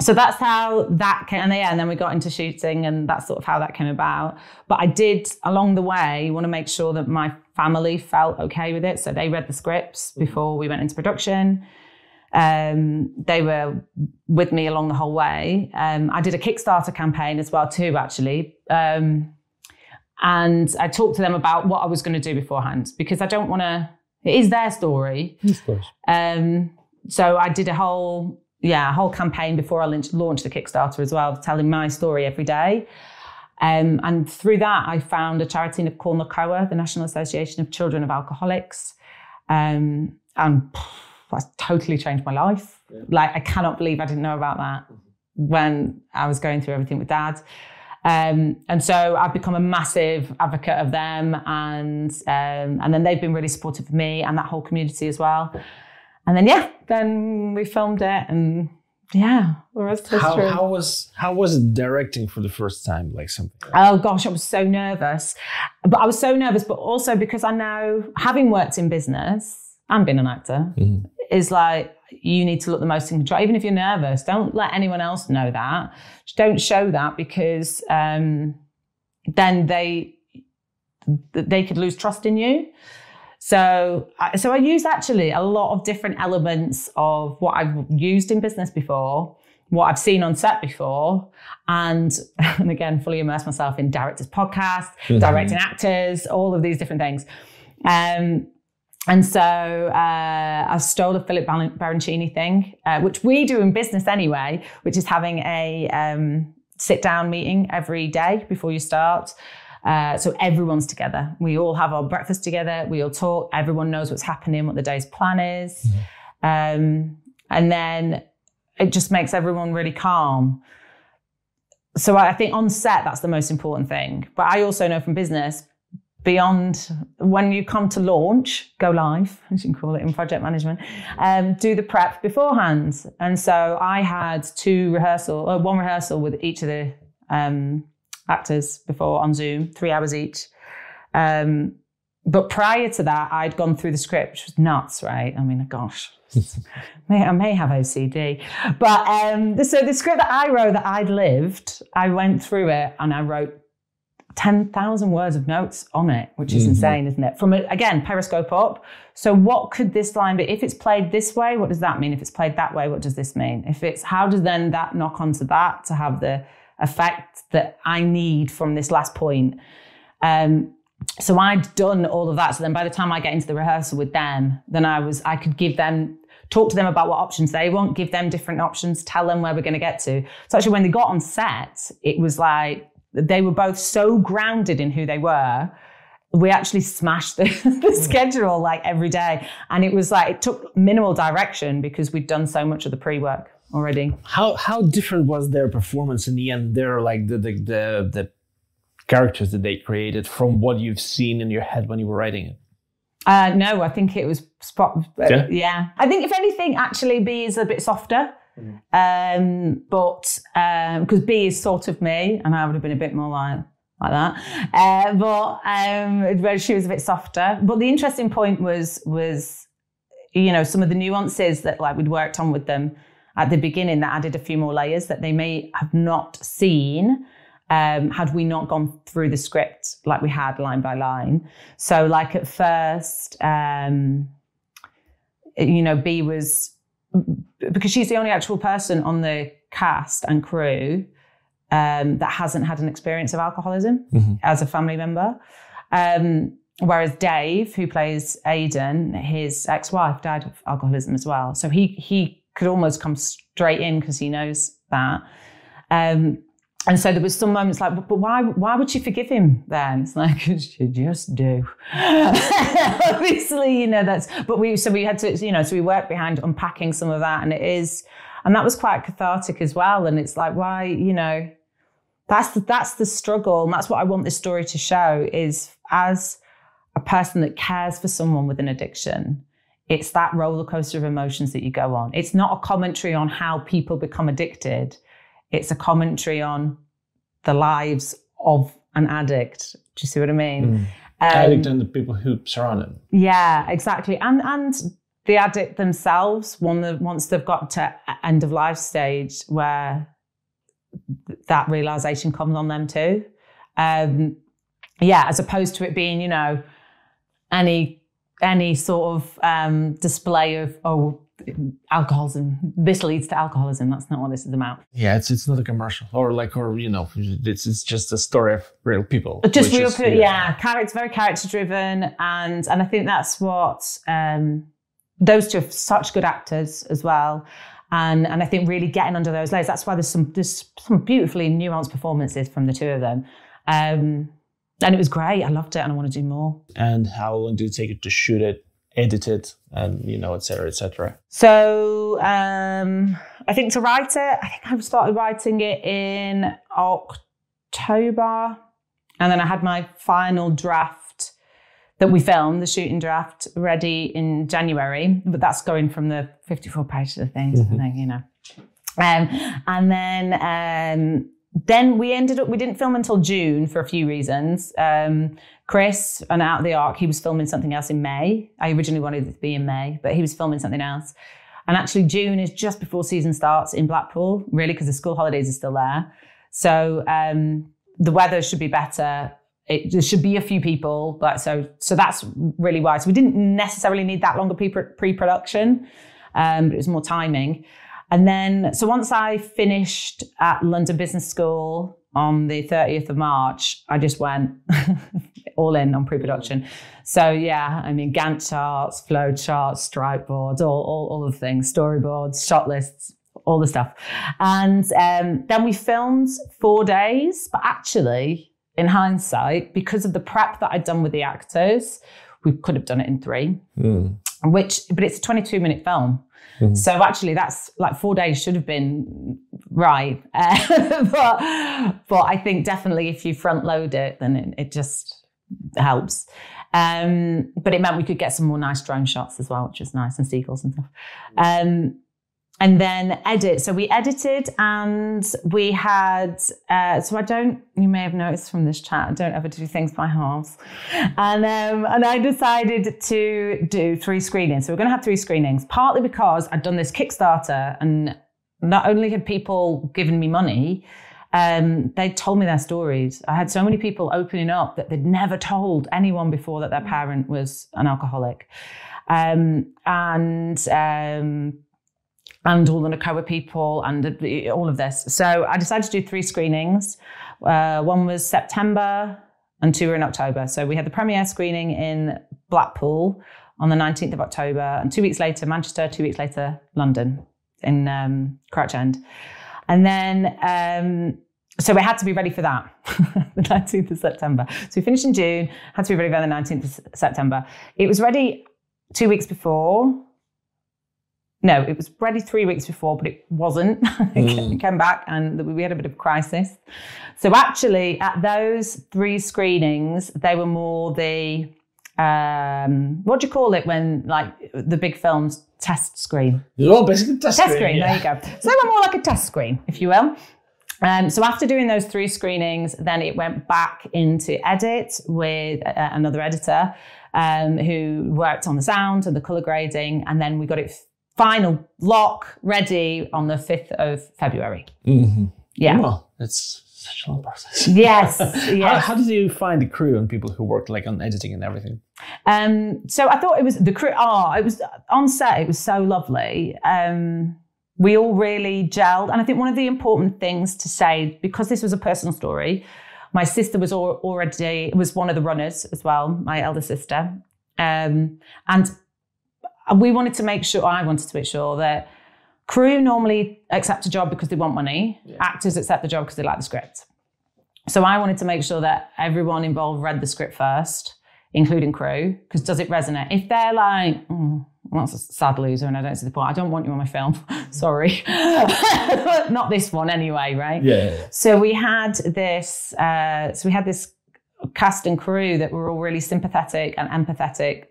Speaker 1: so that's how that came, and, yeah, and then we got into shooting, and that's sort of how that came about. But I did along the way want to make sure that my family felt okay with it. So they read the scripts before we went into production. Um, they were with me along the whole way. Um, I did a Kickstarter campaign as well too, actually. Um, and I talked to them about what I was going to do beforehand because I don't want to. It is their story.
Speaker 2: Of course.
Speaker 1: Um, so I did a whole, yeah, a whole campaign before I launched the Kickstarter as well, telling my story every day. Um, and through that, I found a charity called NACOA, the National Association of Children of Alcoholics. Um, and that's totally changed my life. Yeah. Like, I cannot believe I didn't know about that when I was going through everything with dad. Um, and so I've become a massive advocate of them, and um, and then they've been really supportive of me and that whole community as well. And then yeah, then we filmed it, and yeah, the rest is
Speaker 2: how, how was how was it directing for the first time? Like something. Like
Speaker 1: oh gosh, I was so nervous, but I was so nervous, but also because I know having worked in business and been an actor, mm-hmm is like you need to look the most in control. Even if you're nervous, don't let anyone else know that. Don't show that because um, then they they could lose trust in you. So, so I use actually a lot of different elements of what I've used in business before, what I've seen on set before, and, and again, fully immerse myself in directors' podcasts, mm-hmm. directing actors, all of these different things. Um, and so uh, I stole a Philip Barantini thing, uh, which we do in business anyway, which is having a um, sit down meeting every day before you start. Uh, so everyone's together. We all have our breakfast together. We all talk. Everyone knows what's happening, what the day's plan is. Um, and then it just makes everyone really calm. So I think on set, that's the most important thing. But I also know from business, beyond when you come to launch, go live, as you can call it in project management, um, do the prep beforehand. And so I had two rehearsal, uh, one rehearsal with each of the um, actors before on Zoom, three hours each. Um, but prior to that, I'd gone through the script, which was nuts, right? I mean, gosh, may, I may have OCD. But um, so the script that I wrote that I'd lived, I went through it and I wrote 10,000 words of notes on it, which is mm-hmm. insane, isn't it? From, a, again, Periscope up. So, what could this line be? If it's played this way, what does that mean? If it's played that way, what does this mean? If it's, how does then that knock onto that to have the effect that I need from this last point? Um, so I'd done all of that. So then by the time I get into the rehearsal with them, then I was, I could give them, talk to them about what options they want, give them different options, tell them where we're going to get to. So actually when they got on set, it was like, they were both so grounded in who they were we actually smashed the, the, schedule like every day and it was like it took minimal direction because we'd done so much of the pre-work already.
Speaker 2: How how different was their performance in the end? Their like the the the, the characters that they created from what you've seen in your head when you were writing it?
Speaker 1: Uh, no i think it was spot uh, yeah. yeah. I think if anything actually b is a bit softer. Um, but because um, Bee is sort of me, and I would have been a bit more like like that. Uh, but um, she was a bit softer. But the interesting point was was you know some of the nuances that like we'd worked on with them at the beginning that added a few more layers that they may have not seen um, had we not gone through the script like we had line by line. So, like at first, um, you know, B was because she's the only actual person on the cast and crew um, that hasn't had an experience of alcoholism
Speaker 2: Mm-hmm.
Speaker 1: as a family member. Um, whereas Dave, who plays Aidan, his ex-wife died of alcoholism as well. So he he could almost come straight in because he knows that. Um, and so there was some moments like, but why why would you forgive him then? It's like you just do. Obviously, you know that's. But we so we had to you know so we worked behind unpacking some of that, and it is, and that was quite cathartic as well. And it's like why you know that's the, that's the struggle and that's what i want this story to show is as a person that cares for someone with an addiction it's that roller coaster of emotions that you go on it's not a commentary on how people become addicted it's a commentary on the lives of an addict do you see what i mean Um,
Speaker 2: Addict and the people who surround him.
Speaker 1: yeah, exactly. And and the addict themselves, the, once they've got to end of life stage where that realization comes on them too. Um, yeah, as opposed to it being, you know, any any sort of um, display of oh alcoholism. This leads to alcoholism. That's not what this is about.
Speaker 2: Yeah, it's it's not a commercial or like or you know it's it's just a story of real people.
Speaker 1: just real people, yeah. character very character driven and and i think that's what um those two are such good actors as well and and i think really getting under those layers that's why there's some there's some beautifully nuanced performances from the two of them um and it was great i loved it and i want to do more
Speaker 2: And how long did it take you to shoot it, edit it, and you know, et cetera, et cetera?
Speaker 1: So um, I think to write it, I think I started writing it in October, and then I had my final draft that we filmed, the shooting draft, ready in January. But that's going from the 54 pages of things, I think, you know. Um, and then um, then we ended up we didn't film until June for a few reasons. Um, Chris and Out of the Ark, he was filming something else in May. I originally wanted it to be in May, but he was filming something else. And actually, June is just before season starts in Blackpool, really, because the school holidays are still there. So um, the weather should be better. It, there should be a few people, but so so that's really why. So we didn't necessarily need that longer pre- pre-production, um, but it was more timing. And then, so once I finished at London Business School on the 30th of March, I just went all in on pre-production. So yeah, I mean, Gantt charts, flow charts, stripe boards, all, all, all of the things, storyboards, shot lists, all the stuff. And um, then we filmed four days, but actually, in hindsight, because of the prep that I'd done with the actors, we could have done it in three, which, but it's a 22 minute film. So actually, that's like four days should have been right. Uh, but, but I think definitely if you front load it, then it, it just helps. Um, but it meant we could get some more nice drone shots as well, which is nice, and seagulls and stuff. Um, and then edit. So we edited and we had, uh, so I don't, you may have noticed from this chat, I don't ever do things by halves. And, um, and I decided to do three screenings. So we're going to have three screenings, partly because I'd done this Kickstarter and not only had people given me money, um, they told me their stories. I had so many people opening up that they'd never told anyone before that their parent was an alcoholic. Um, and, um, and all the NACOA people and all of this. So I decided to do three screenings. Uh, one was September and two were in October. So we had the premiere screening in Blackpool on the 19th of October, and two weeks later, Manchester, two weeks later, London in um, Crouch End. And then, um, so we had to be ready for that, the 19th of September. So we finished in June, had to be ready by the 19th of September. It was ready two weeks before. No, it was ready three weeks before, but it wasn't. it came back and we had a bit of a crisis. So actually, at those three screenings, they were more the um, what do you call it when like the big films test screen?
Speaker 2: Well, basically test,
Speaker 1: Test
Speaker 2: screen,
Speaker 1: screen,
Speaker 2: yeah.
Speaker 1: there you go. So they were more like a test screen, if you will. Um, so after doing those three screenings, then it went back into edit with uh, another editor um, who worked on the sound and the color grading, and then we got it final lock ready on the 5th of February.
Speaker 2: Mm-hmm.
Speaker 1: Yeah.
Speaker 2: Well, it's such a long process.
Speaker 1: Yes.
Speaker 2: How,
Speaker 1: yes.
Speaker 2: how did you find the crew and people who worked like on editing and everything?
Speaker 1: Um, so I thought it was the crew. Oh, it was on set. It was so lovely. Um, we all really gelled, and I think one of the important things to say because this was a personal story. My sister was already was one of the runners as well. My elder sister, um, and we wanted to make sure. I wanted to make sure that crew normally accept a job because they want money. Actors accept the job because they like the script. So I wanted to make sure that everyone involved read the script first, including crew, because does it resonate? If they're like, mm, well, that's a sad loser and I don't see the point, I don't want you on my film. Sorry. Not this one anyway, right?
Speaker 2: Yeah.
Speaker 1: So we had this, uh, so we had this cast and crew that were all really sympathetic and empathetic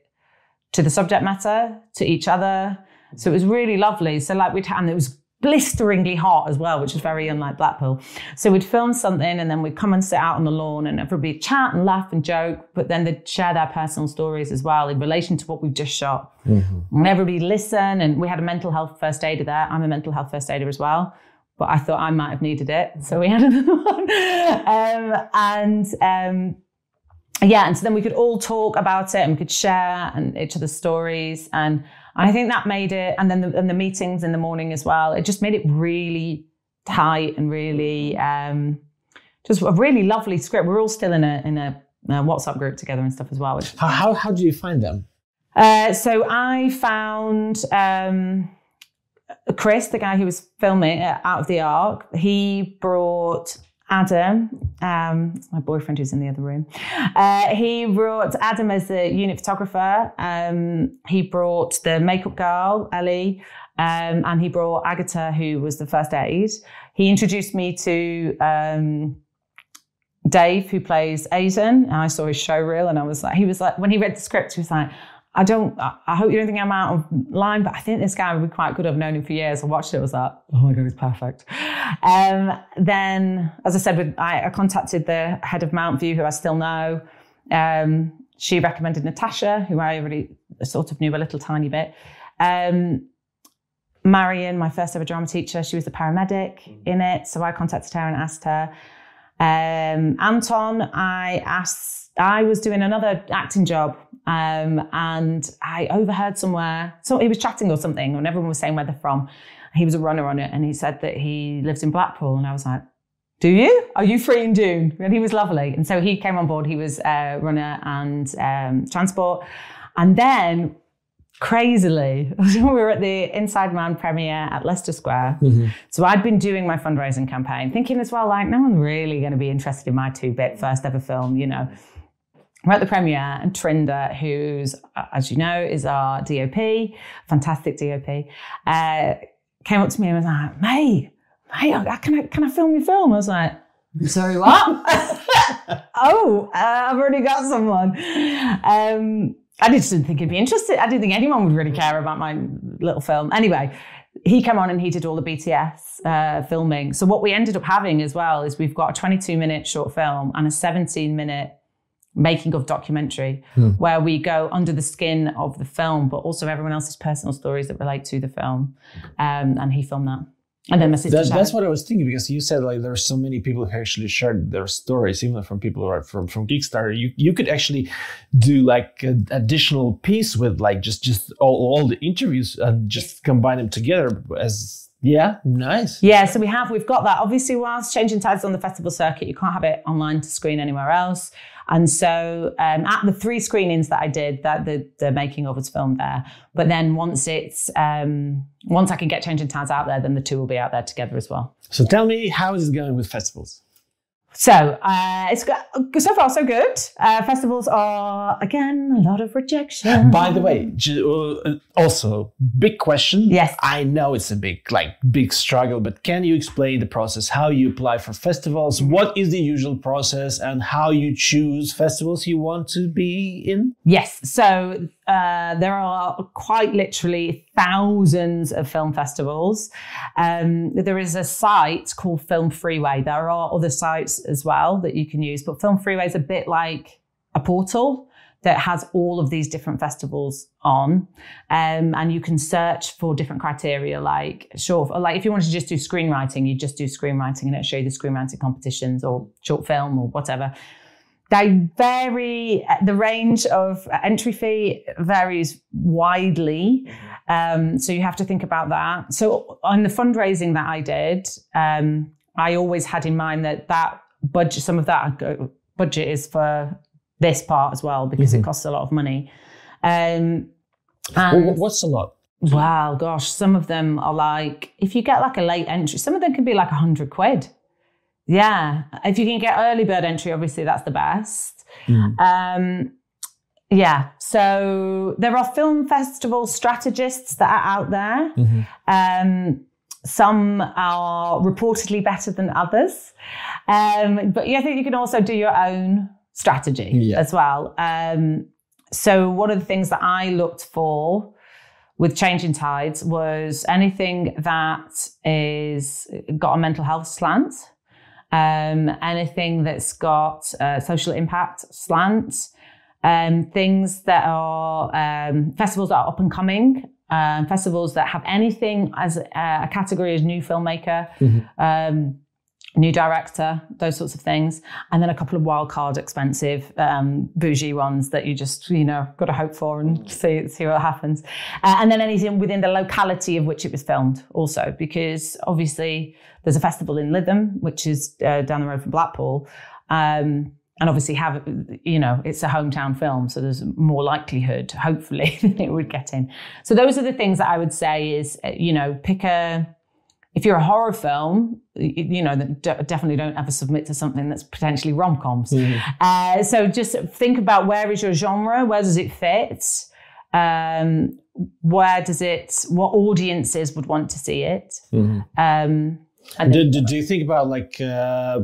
Speaker 1: to the subject matter, to each other. So it was really lovely. So like we'd and it was blisteringly hot as well, which is very unlike Blackpool. So we'd film something and then we'd come and sit out on the lawn and everybody chat and laugh and joke, but then they'd share their personal stories as well in relation to what we've just shot. And everybody listen and we had a mental health first aider there. I'm a mental health first aider as well. But I thought I might have needed it. So we had another one. Um, and um, yeah, and so then we could all talk about it and we could share and each other's stories. And I think that made it, and then the, and the meetings in the morning as well, it just made it really tight and really, um, just a really lovely script. We're all still in a, in a, a WhatsApp group together and stuff as well. Which,
Speaker 2: How, how, how do you find them?
Speaker 1: uh, so I found um, Chris, the guy who was filming Out of the Ark. He brought Adam, um, my boyfriend who's in the other room. Uh, he brought Adam as the unit photographer. Um, he brought the makeup girl, Ellie, um, and he brought Agatha, who was the first aid. He introduced me to um, Dave, who plays Aidan, and I saw his show reel, and I was like, he was like, when he read the script, he was like, I don't, I hope you don't think I'm out of line, but I think this guy would be quite good. I've known him for years. I watched it, I was like, oh my God, he's perfect. Um, then, as I said, with, I, I contacted the head of Mountview, who I still know. Um, she recommended Natasha, who I already sort of knew a little tiny bit. Um, Marion, my first ever drama teacher, she was the paramedic in it. So I contacted her and asked her. Um, Anton, I asked, I was doing another acting job um, and I overheard somewhere, so he was chatting or something, and everyone was saying where they're from. He was a runner on it, and he said that he lives in Blackpool, and I was like, "Do you? Are you free in June?" And he was lovely, and so he came on board. He was a runner and um, transport, and then crazily, we were at the Inside Man premiere at Leicester Square. So I'd been doing my fundraising campaign, thinking as well, like, no one's really going to be interested in my two bit first ever film, you know. We're at the premiere, and Trinder, who's, as you know, is our DOP, fantastic DOP, uh, came up to me and was like, mate, I- can I, can I film your film? I was like, sorry, what? oh, uh, I've already got someone. Um, I just didn't think he'd be interested. I didn't think anyone would really care about my little film. Anyway, he came on and he did all the BTS uh, filming. So what we ended up having as well is we've got a 22 minute short film and a 17 minute making of documentary where we go under the skin of the film, but also everyone else's personal stories that relate to the film. Um, and he filmed that. And then my sister.
Speaker 2: That, that's what I was thinking because you said like there are so many people who actually shared their stories, even from people who are from from Kickstarter. You you could actually do like an additional piece with like just just all, all the interviews and just combine them together as yeah, nice.
Speaker 1: Yeah, so we have, we've got that. Obviously, whilst changing tides on the festival circuit, you can't have it online to screen anywhere else. And so um, at the three screenings that I did, that the, the making of was filmed there. But then once it's, um, once I can get changing tides out there, then the two will be out there together as well.
Speaker 2: So tell me, how is it going with festivals?
Speaker 1: So uh, it's go- so far so good. Uh, festivals are again a lot of rejection.
Speaker 2: By the way, uh, also big question.
Speaker 1: Yes.
Speaker 2: I know it's a big like big struggle, but can you explain the process? How you apply for festivals? What is the usual process, and how you choose festivals you want to be in?
Speaker 1: Yes. So uh, there are quite literally thousands of film festivals. Um, there is a site called Film Freeway. There are other sites as well that you can use, but Film Freeway is a bit like a portal. that has all of these different festivals on, um, and you can search for different criteria. Like short, like if you wanted to just do screenwriting, you just do screenwriting, and it'll show you the screenwriting competitions or short film or whatever. They vary. The range of entry fee varies widely, um, so you have to think about that. So on the fundraising that I did, um, I always had in mind that that budget, some of that budget is for this part as well because
Speaker 2: Mhm.
Speaker 1: it costs a lot of money. Um, and
Speaker 2: wh- what's a lot?
Speaker 1: wow, gosh, some of them are like if you get like a late entry, some of them can be like a hundred quid. Yeah, if you can get early bird entry, obviously that's the best.
Speaker 2: Mm.
Speaker 1: Um, yeah, so there are film festival strategists that are out there.
Speaker 2: Mhm.
Speaker 1: Um, some are reportedly better than others. Um, but yeah, I think you can also do your own strategy
Speaker 2: Yeah.
Speaker 1: as well. Um, so one of the things that I looked for with Changing Tides was anything that is got a mental health slant, um, anything that's got a social impact slant, um, things that are um, festivals that are up and coming, um, festivals that have anything as a, a category as new filmmaker,
Speaker 2: Mhm.
Speaker 1: New director, those sorts of things, and then a couple of wild card, expensive, um, bougie ones that you just you know got to hope for and see see what happens, uh, and then anything within the locality of which it was filmed, also because obviously there's a festival in Lytham, which is uh, down the road from Blackpool. Um, and obviously have you know it's a hometown film so there's more likelihood hopefully that it would get in so those are the things that i would say is uh, you know pick a if you're a horror film you know definitely don't ever submit to something that's potentially rom-coms
Speaker 2: Mhm.
Speaker 1: uh, so just think about where is your genre where does it fit um, where does it what audiences would want to see it
Speaker 2: Mhm.
Speaker 1: um, and
Speaker 2: Do, do, do you think about like uh,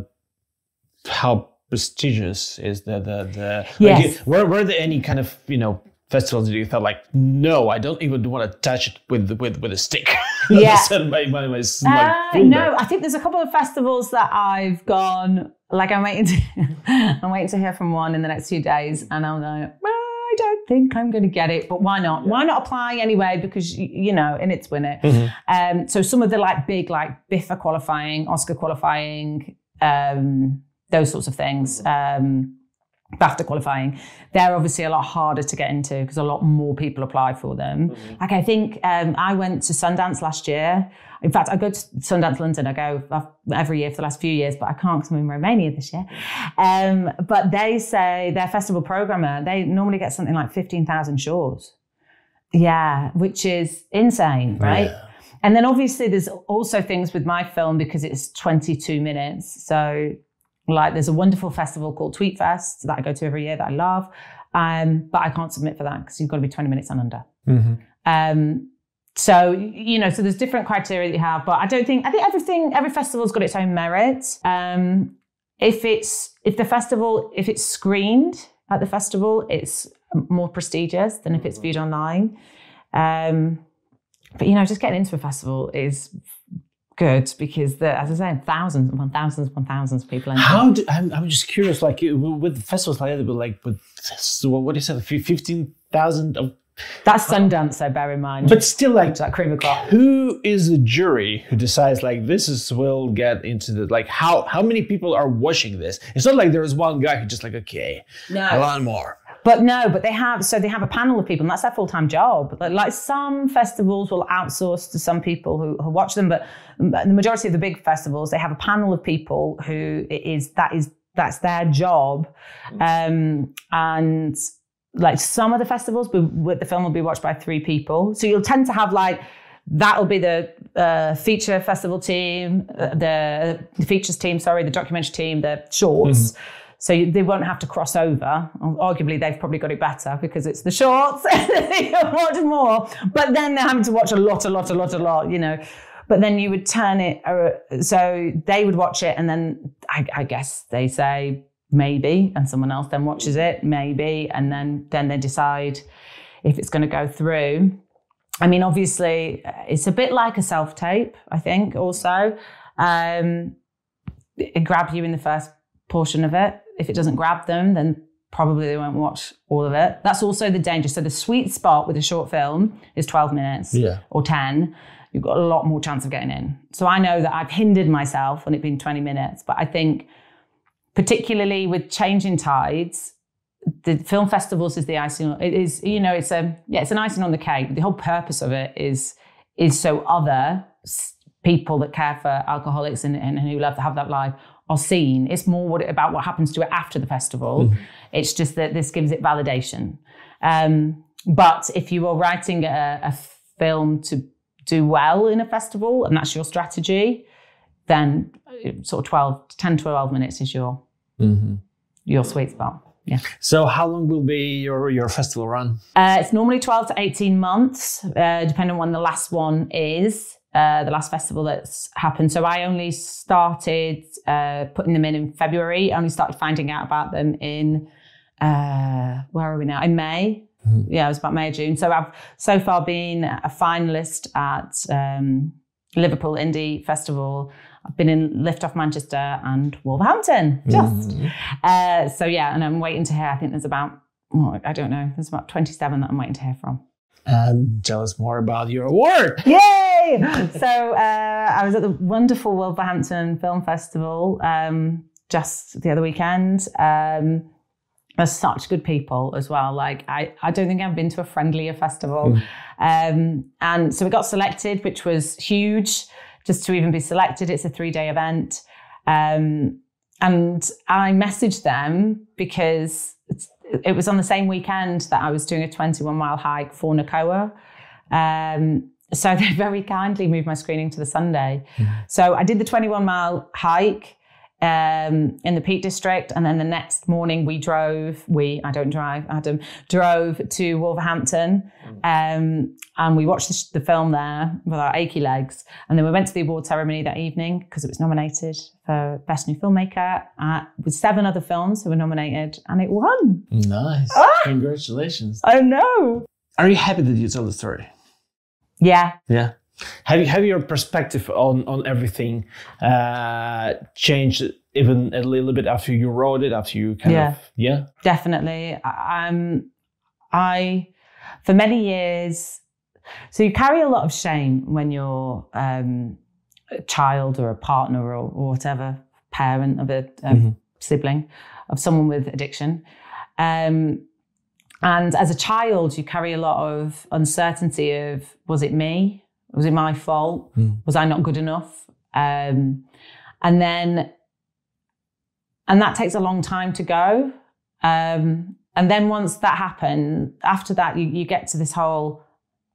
Speaker 2: how prestigious is the the the?
Speaker 1: Yes.
Speaker 2: Like, were were there any kind of you know festivals that you thought like no, I don't even want to touch it with with with a stick?
Speaker 1: Yeah.
Speaker 2: My my my,
Speaker 1: Uh, no, I think there's a couple of festivals that I've gone. Like I'm waiting to, I'm waiting to hear from one in the next few days, and I'm like, well, I don't think I'm going to get it, but why not? Why not apply anyway? Because you know, and it's win it.
Speaker 2: Mhm.
Speaker 1: Um, so some of the like big like BIFA qualifying, Oscar qualifying, um, those sorts of things. Um, BAFTA qualifying, they're obviously a lot harder to get into because a lot more people apply for them. Like I think um, I went to Sundance last year. In fact, I go to Sundance London. I go every year for the last few years, but I can't because I'm in Romania this year. Um, but they say their festival programmer they normally get something like fifteen thousand shores. Yeah, which is insane, right?
Speaker 2: Yeah.
Speaker 1: And then obviously there's also things with my film because it's 22 minutes. So like there's a wonderful festival called Tweet Fest that I go to every year that I love. Um, but I can't submit for that because you've got to be 20 minutes and under.
Speaker 2: Mhm.
Speaker 1: Um, so you know, so there's different criteria that you have, but I don't think I think everything every festival's got its own merit. Um, if it's if the festival if it's screened at the festival, it's more prestigious than if it's viewed online. Um, but you know, just getting into a festival is good because the, as I said, thousands upon thousands upon thousands of people. enter.
Speaker 2: How do, I'm, I'm just curious, like with festivals like that, but like with so what do you say, fifteen thousand of,
Speaker 1: That's Sundance, so bear in mind.
Speaker 2: but still like
Speaker 1: it's like cream of crop.
Speaker 2: who is the jury who decides like this is will get into the like how how many people are watching this? It's not like there is one guy who just like okay, a lot more.
Speaker 1: But no, but they have. So they have a panel of people, and that's their full time job. Like, like some festivals will outsource to some people who, who watch them, but the majority of the big festivals they have a panel of people who it is that is that's their job, um, and like some of the festivals, but the film will be watched by three people. So you'll tend to have like that'll be the uh, feature festival team, uh, the, the features team, sorry, the documentary team, the shorts. So they won't have to cross over. Arguably, they've probably got it better because it's the shorts. they watch more, but then they're having to watch a lot, a lot, a lot, a lot. You know. But then you would turn it, uh, so they would watch it, and then I, I guess they say maybe, and someone else then watches it, maybe, and then then they decide if it's going to go through. I mean, obviously, uh, it's a bit like a self tape, I think, also. Um, it grab you in the first portion of it. If it doesn't grab them, then probably they won't watch all of it. That's also the danger. So the sweet spot with a short film is 12 minutes
Speaker 2: Yeah.
Speaker 1: or 10. You've got a lot more chance of getting in. So I know that I've hindered myself on it being 20 minutes, but I think particularly with changing tides, the film festivals is the icing. on- It is, you know, it's a yeah, it's an icing on the cake. The whole purpose of it is is so other people that care for alcoholics and, and who love to have that life are seen. It's more what about what happens to it after the festival. It's just that this gives it validation. Um, but if you are writing a, a film to do well in a festival and that's your strategy, then uh, sort of 12, 10, 12 minutes is your your sweet spot. Yeah.
Speaker 2: So how long will be your your festival run?
Speaker 1: Uh, it's normally 12 to 18 months, uh, depending on when the last one is, uh, the last festival that's happened. So I only started uh, putting them in in February. I only started finding out about them in, uh, where are we now? In May. Yeah, it was about May or June. So I've so far been a finalist at um, Liverpool Indie Festival. I've been in Lift Off Manchester and Wolverhampton. Just. Uh, so yeah, and I'm waiting to hear. I think there's about oh, I don't know. There's about 27 that I'm waiting to hear from.
Speaker 2: And tell us more about your award.
Speaker 1: Yay! so uh, I was at the wonderful Wolverhampton Film Festival um, just the other weekend. Um, there's such good people as well. Like I, I don't think I've been to a friendlier festival. Um, and so we got selected, which was huge. Just to even be selected, it's a three day event. Um, and I messaged them because it was on the same weekend that I was doing a 21 mile hike for NACOA. Um, so they very kindly moved my screening to the Sunday. So I did the 21 mile hike um, in the Peak District, and then the next morning we drove. We, I don't drive. Adam drove to Wolverhampton, um, and we watched the, sh- the film there with our achy legs. And then we went to the award ceremony that evening because it was nominated for Best New Filmmaker uh, with seven other films who were nominated, and it won.
Speaker 2: Nice. Congratulations.
Speaker 1: I know.
Speaker 2: Are you happy that you told the story?
Speaker 1: Yeah,
Speaker 2: Yeah. Have you have your perspective on on everything uh, changed even a little bit after you wrote it? After you kind
Speaker 1: Yeah.
Speaker 2: of yeah.
Speaker 1: definitely. Um, I, for many years, so you carry a lot of shame when you're um, a child or a partner or, or whatever, parent of a, a sibling of someone with addiction. Um, and as a child, you carry a lot of uncertainty of was it me? Was it my fault? Was I not good enough? Um, and then, and that takes a long time to go. Um, and then once that happens, after that, you, you get to this whole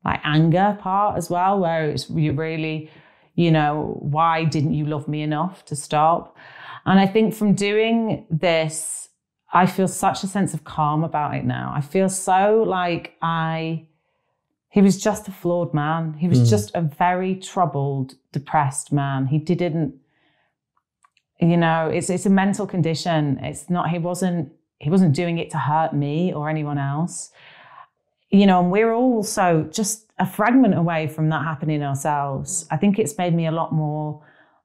Speaker 1: like anger part as well, where it's you really, you know, why didn't you love me enough to stop? And I think from doing this, I feel such a sense of calm about it now. I feel so like I, he was just a flawed man. He was hmm. just a very troubled, depressed man. He didn't, you know, it's it's a mental condition. It's not. He wasn't. He wasn't doing it to hurt me or anyone else. You know, and we're also just a fragment away from that happening ourselves. I think it's made me a lot more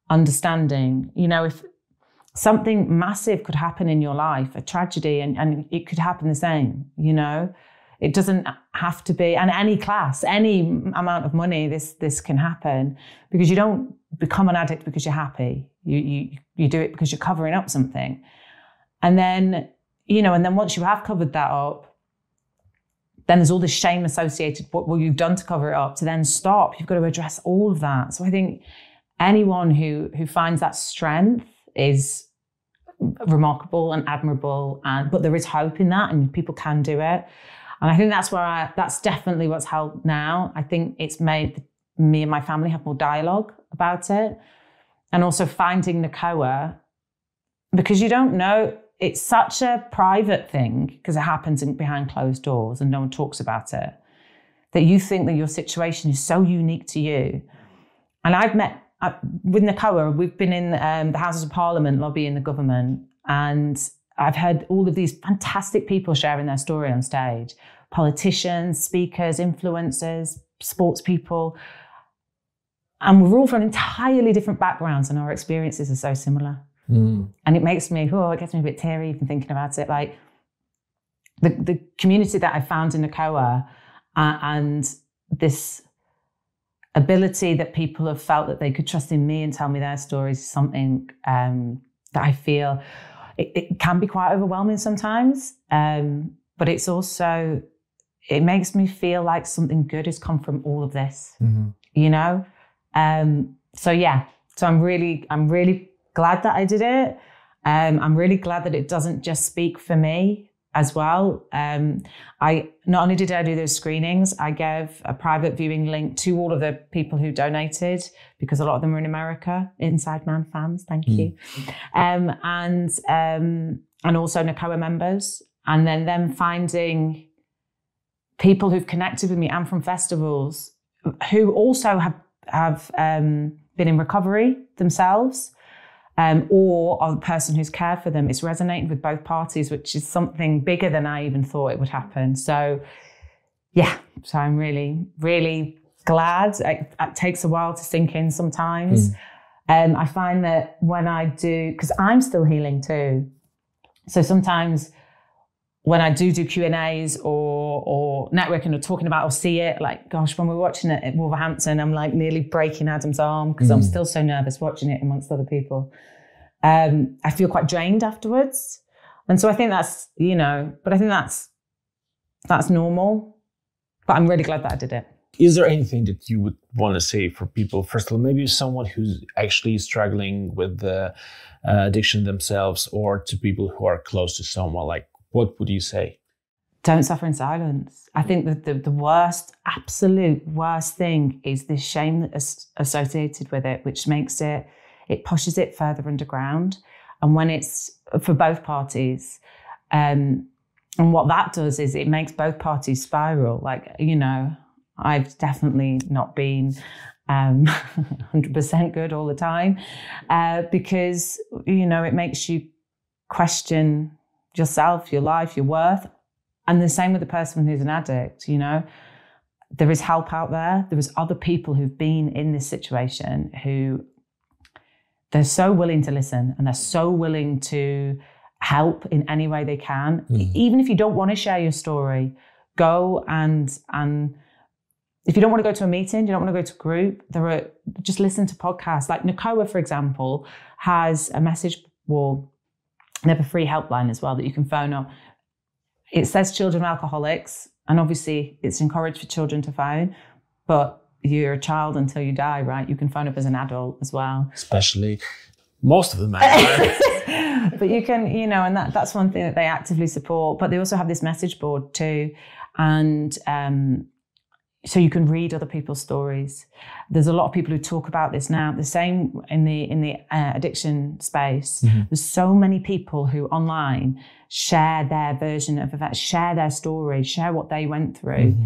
Speaker 1: understanding. You know, if something massive could happen in your life, a tragedy, and, and it could happen the same, you know. It doesn't have to be, and any class, any amount of money, this this can happen because you don't become an addict because you're happy. You you you do it because you're covering up something, and then you know, and then once you have covered that up, then there's all this shame associated with what you've done to cover it up. To then stop, you've got to address all of that. So I think anyone who who finds that strength is remarkable and admirable and but there is hope in that and people can do it. And i think that's where i that's definitely what's helped now. I think it's made me and my family have more dialogue about it and also finding NACOA because you don't know it's such a private thing because it happens in, behind closed doors and no one talks about it that you think that your situation is so unique to you. And i've met uh, with NACOA, we've been in um, the Houses of Parliament lobbying the government, and I've heard all of these fantastic people sharing their story on stage politicians, speakers, influencers, sports people. And we're all from entirely different backgrounds, and our experiences are so similar. And it makes me, oh, it gets me a bit teary even thinking about it. Like, the, the community that I found in NACOA uh, and this ability that people have felt that they could trust in me and tell me their stories is something um, that I feel it, it, can be quite overwhelming sometimes. Um, but it's also, it makes me feel like something good has come from all of this, mm-hmm. you know? Um, so yeah, so I'm really, I'm really glad that I did it. Um, I'm really glad that it doesn't just speak for me as well. Um, I not only did I do those screenings, I gave a private viewing link to all of the people who donated because a lot of them were in America. Inside Man fans, thank mm. you, um, and um, and also NACOA members, and then them finding people who've connected with me and from festivals who also have have um, been in recovery themselves um, or the person who's cared for them. It's resonating with both parties, which is something bigger than I even thought it would happen. So, yeah, so I'm really, really glad. It, it takes a while to sink in sometimes. Mm. Um, I find that when I do, because I'm still healing too. So sometimes when I do do Q and A's or or networking or talking about or see it, like gosh, when we're watching it at Wolverhampton, I'm like nearly breaking Adam's arm because mm. I'm still so nervous watching it amongst other people. Um, I feel quite drained afterwards, and so I think that's you know, but I think that's that's normal. But I'm really glad that I did it.
Speaker 2: Is there anything that you would want to say for people? First of all, maybe someone who's actually struggling with the uh, addiction themselves, or to people who are close to someone like what would you say?
Speaker 1: Don't suffer in silence. I think that the, the worst, absolute worst thing is this shame that's associated with it, which makes it, it pushes it further underground. And when it's for both parties, um, and what that does is it makes both parties spiral. Like, you know, I've definitely not been um, 100% good all the time uh, because, you know, it makes you question yourself, your life, your worth. And the same with the person who's an addict, you know. There is help out there. There is other people who've been in this situation who they're so willing to listen and they're so willing to help in any way they can. Mm. Even if you don't want to share your story, go and and if you don't want to go to a meeting, you don't want to go to a group, there are just listen to podcasts. Like NACOA, for example, has a message wall they have a free helpline as well that you can phone up. It says children of alcoholics, and obviously it's encouraged for children to phone, but you're a child until you die, right? You can phone up as an adult as well.
Speaker 2: Especially most of them are.
Speaker 1: but you can, you know, and that, that's one thing that they actively support. But they also have this message board too. And um, so you can read other people's stories. There's a lot of people who talk about this now. The same in the in the uh, addiction space. Mm-hmm. There's so many people who online share their version of events, share their story, share what they went through. Mm-hmm.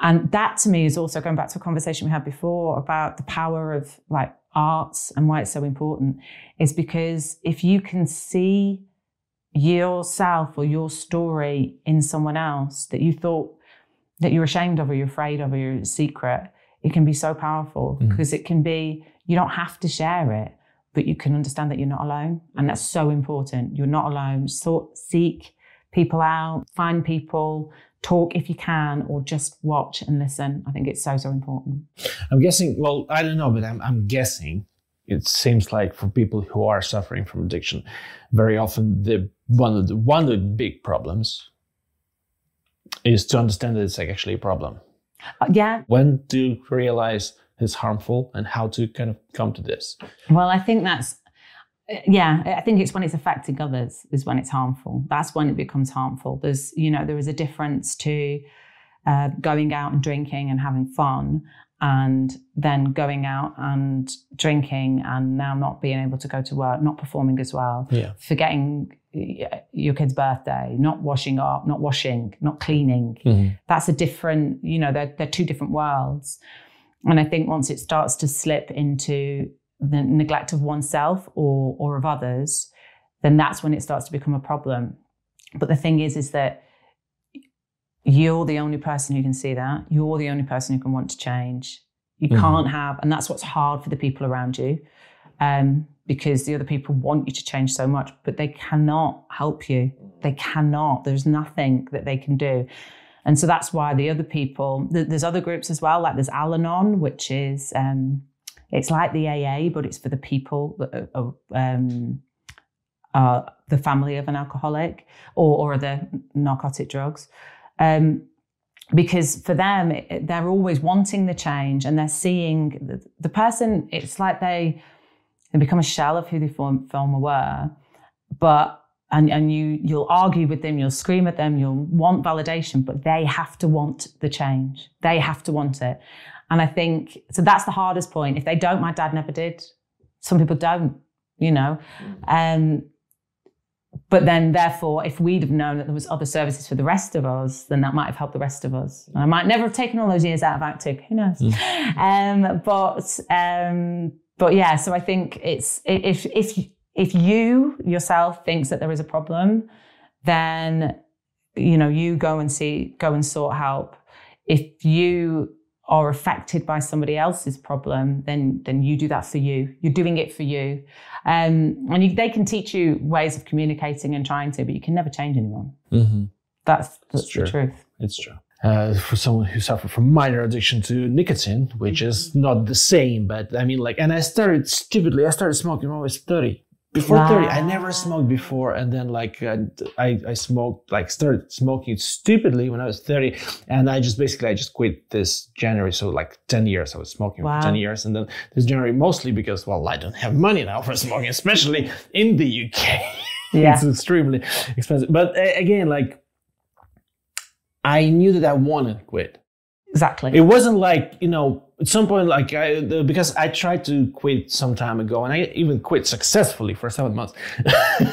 Speaker 1: And that to me is also going back to a conversation we had before about the power of like arts and why it's so important is because if you can see yourself or your story in someone else that you thought that you're ashamed of or you're afraid of or you're secret, it can be so powerful mm. because it can be, you don't have to share it, but you can understand that you're not alone. And that's so important. You're not alone. So seek people out, find people, talk if you can, or just watch and listen. I think it's so, so important.
Speaker 2: I'm guessing, well, I don't know, but I'm, I'm guessing it seems like for people who are suffering from addiction, very often the one of the one of the big problems is to understand that it's like actually a problem.
Speaker 1: Uh, yeah.
Speaker 2: When to realize it's harmful and how to kind of come to this.
Speaker 1: Well, I think that's yeah, I think it's when it's affecting others is when it's harmful. That's when it becomes harmful. There's, you know, there is a difference to uh, going out and drinking and having fun and then going out and drinking and now not being able to go to work, not performing as well,
Speaker 2: yeah.
Speaker 1: forgetting your kid's birthday, not washing up, not washing, not cleaning. Mm-hmm. That's a different, you know, they're, they're two different worlds. And I think once it starts to slip into the neglect of oneself or, or of others, then that's when it starts to become a problem. But the thing is, is that you're the only person who can see that. You're the only person who can want to change. You mm-hmm. can't have, and that's what's hard for the people around you. Um, because the other people want you to change so much, but they cannot help you. They cannot. There's nothing that they can do. And so that's why the other people, there's other groups as well, like there's Al Anon, which is, um, it's like the AA, but it's for the people that are, um, are the family of an alcoholic or, or the narcotic drugs. Um, because for them, it, they're always wanting the change and they're seeing the, the, person, it's like they, they become a shell of who they form, former were. But and, and you you'll argue with them, you'll scream at them, you'll want validation, but they have to want the change. They have to want it. And I think so that's the hardest point. If they don't, my dad never did. Some people don't, you know. Um, but then therefore, if we'd have known that there was other services for the rest of us, then that might have helped the rest of us. And I might never have taken all those years out of acting. Who knows? Mm. Um, but um, but yeah, so I think it's if if if you yourself thinks that there is a problem, then you know you go and see go and sort help. If you are affected by somebody else's problem, then then you do that for you. You're doing it for you, um, and you, they can teach you ways of communicating and trying to, but you can never change anyone. Mm-hmm. That's, that's the truth.
Speaker 2: It's true. Uh, for someone who suffered from minor addiction to nicotine, which is not the same, but I mean, like, and I started stupidly. I started smoking when I was thirty before wow. 30 i never smoked before and then like uh, I, I smoked like started smoking stupidly when i was 30 and i just basically i just quit this january so like 10 years i was smoking wow. for 10 years and then this january mostly because well i don't have money now for smoking especially in the uk yeah. it's extremely expensive but uh, again like i knew that i wanted to quit
Speaker 1: exactly
Speaker 2: it wasn't like you know at some point, like I, the, because I tried to quit some time ago, and I even quit successfully for seven months.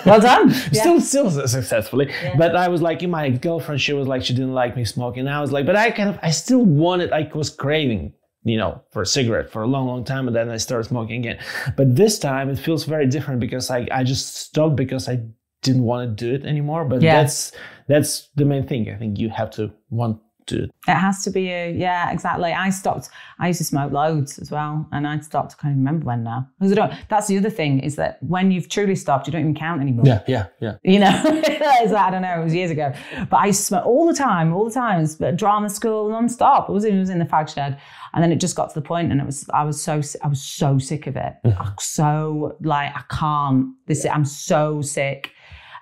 Speaker 1: well done.
Speaker 2: still, still successfully. Yeah. But I was like, my girlfriend, she was like, she didn't like me smoking. I was like, but I kind of, I still wanted, I was craving, you know, for a cigarette for a long, long time, and then I started smoking again. But this time, it feels very different because I, I just stopped because I didn't want to do it anymore. But yeah. that's that's the main thing. I think you have to want to
Speaker 1: it has to be you yeah exactly. I stopped i used to smoke loads as well and i stopped i can't remember when now. Because i don't that's the other thing is that when you've truly stopped you don't even count anymore.
Speaker 2: Yeah yeah yeah.
Speaker 1: You know it's like, i don't know it was years ago. But i used to smoke all the time all the time. It was drama school non-stop. It was, it was in the fag shed. And then it just got to the point and it was i was so i was so sick of it. So like i can't this i'm so sick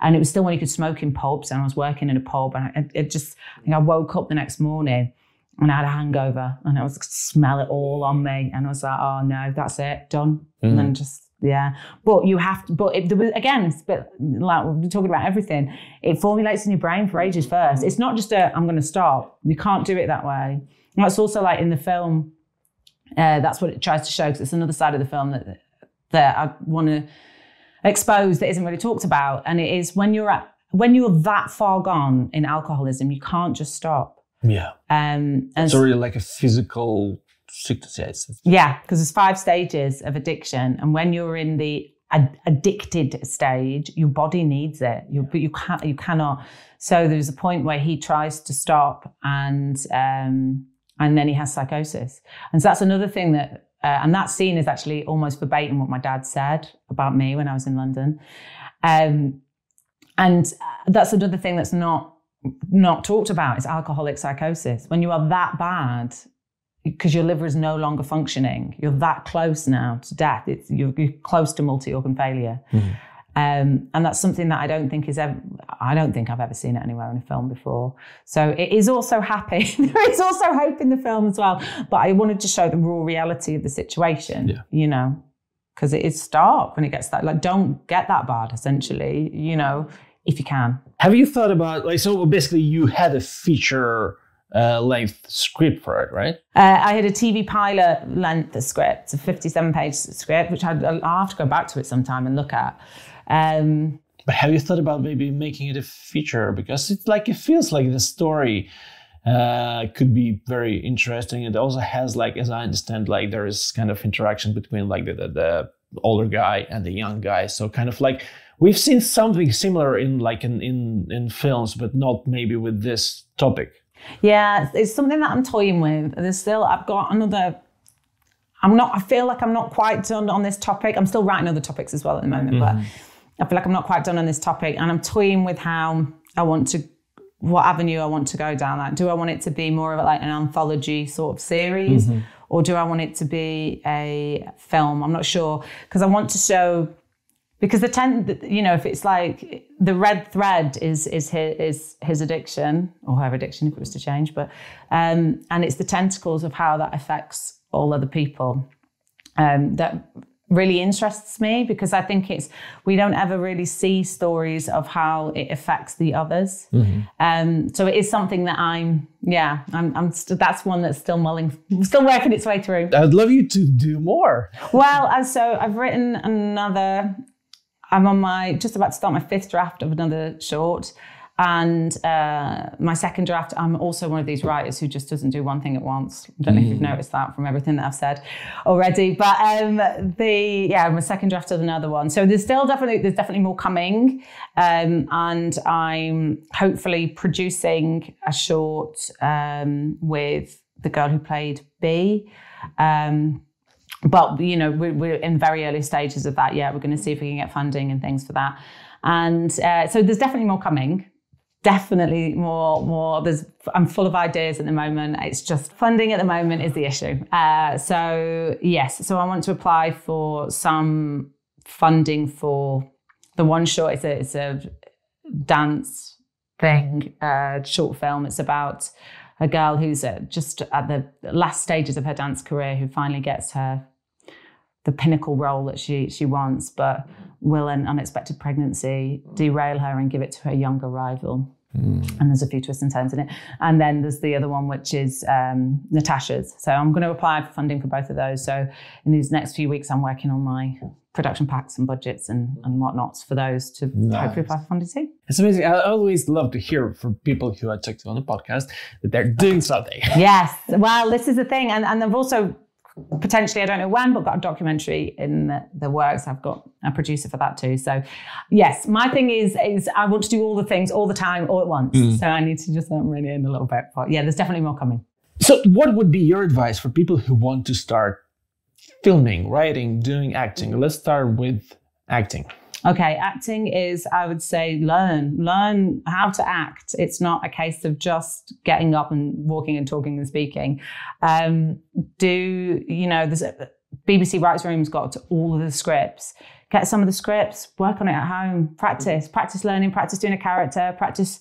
Speaker 1: and it was still when you could smoke in pubs, and I was working in a pub, and I, it just, I think I woke up the next morning and I had a hangover, and I was smell it all on me, and I was like, oh no, that's it, done, mm. and then mm. just yeah, but you have to. But it, there was, again, bit like we're talking about everything. It formulates in your brain for ages first. It's not just a I'm going to stop. You can't do it that way. And it's also like in the film. Uh, that's what it tries to show because it's another side of the film that that I want to exposed that isn't really talked about. And it is when you're at when you're that far gone in alcoholism, you can't just stop.
Speaker 2: Yeah.
Speaker 1: Um,
Speaker 2: and it's already like a physical sickness.
Speaker 1: Yeah, because there's five stages of addiction, and when you're in the ad- addicted stage, your body needs it. You but you can't you cannot. So there's a point where he tries to stop, and um, and then he has psychosis, and so that's another thing that uh, and that scene is actually almost verbatim what my dad said about me when I was in London. Um, and uh, that's another thing that's not not talked about is alcoholic psychosis. When you are that bad, because your liver is no longer functioning, you're that close now to death. It's, you're, you're close to multi-organ failure. Mm-hmm. Um, and that's something that I don't think is ever, I don't think I've ever seen it anywhere in a film before. So it is also happy. there is also hope in the film as well. But I wanted to show the raw reality of the situation, yeah. you know, because it is stark when it gets that, like, don't get that bad, essentially, you know, if you can.
Speaker 2: Have you thought about, like, so basically you had a feature uh, length script for it, right?
Speaker 1: Uh, I had a TV pilot length script, a 57 page script, which I'd, I'll have to go back to it sometime and look at. Um,
Speaker 2: but have you thought about maybe making it a feature? Because it's like it feels like the story uh, could be very interesting. It also has like, as I understand, like there is kind of interaction between like the, the, the older guy and the young guy. So kind of like we've seen something similar in like in in, in films, but not maybe with this topic.
Speaker 1: Yeah, it's something that I'm toying with. There's still I've got another I'm not. I feel like I'm not quite done on this topic. I'm still writing other topics as well at the moment, but I feel like I'm not quite done on this topic, and I'm toying with how I want to, what avenue I want to go down. That do I want it to be more of like an anthology sort of series, or do I want it to be a film? I'm not sure because I want to show because the ten, you know, if it's like the red thread is is his is his addiction or her addiction if it was to change, but um, and it's the tentacles of how that affects all other people um, that really interests me because I think it's we don't ever really see stories of how it affects the others. Um, so it is something that I'm yeah I'm, I'm st- that's one that's still mulling still working its way through.
Speaker 2: I'd love you to do more.
Speaker 1: Well, uh, so I've written another. I'm on my just about to start my fifth draft of another short, and uh, my second draft. I'm also one of these writers who just doesn't do one thing at once. I don't know if you've noticed that from everything that I've said already. But um, the yeah, my second draft of another one. So there's still definitely there's definitely more coming, um, and I'm hopefully producing a short um, with the girl who played B. Um, but you know we're, we're in very early stages of that yet we're going to see if we can get funding and things for that and uh, so there's definitely more coming definitely more more there's i'm full of ideas at the moment. It's just funding at the moment is the issue. Uh, so yes so i want to apply for some funding for the one short it's a, it's a dance thing uh, short film. It's about a girl who's uh, just at the last stages of her dance career who finally gets her the pinnacle role that she she wants, but will an unexpected pregnancy derail her and give it to her younger rival? And there's a few twists and turns in it. And then there's the other one, which is um, Natasha's. So I'm going to apply for funding for both of those. So in these next few weeks, I'm working on my production packs and budgets and, and whatnots for those to hopefully apply for funding too.
Speaker 2: It's amazing. I always love to hear from people who I talk to on the podcast that they're doing something.
Speaker 1: Yes. Well, this is the thing. And, and they've also potentially, I don't know when, but got a documentary in the, the works. I've got a producer for that too. So yes, my thing is, is I want to do all the things all the time, all at once. So I need to just um, rein in a little bit. But yeah, there's definitely more coming.
Speaker 2: So, what would be your advice for people who want to start filming, writing, doing acting? Let's start with acting.
Speaker 1: Okay, acting is, I would say, learn. Learn how to act. It's not a case of just getting up and walking and talking and speaking. Um, do, you know, there's a, BBC Writers Room's got all of the scripts. Get some of the scripts, work on it at home, practice, practice learning, practice doing a character, practice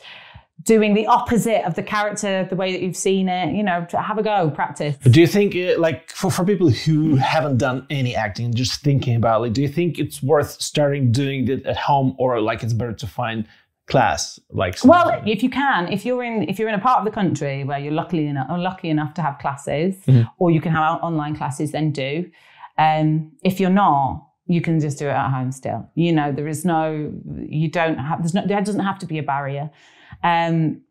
Speaker 1: doing the opposite of the character the way that you've seen it. You know, have a go, practice.
Speaker 2: Do you think, uh, like, for, for people who haven't done any acting, just thinking about it, do you think it's worth starting doing it at home, or like it's better to find class, like?
Speaker 1: Well, if you can, if you're in if you're in a part of the country where you're lucky enough lucky enough to have classes, or you can have online classes, then do. Um, if you're not, you can just do it at home still. You know, there is no, you don't have, there's no, there doesn't have to be a barrier. Um,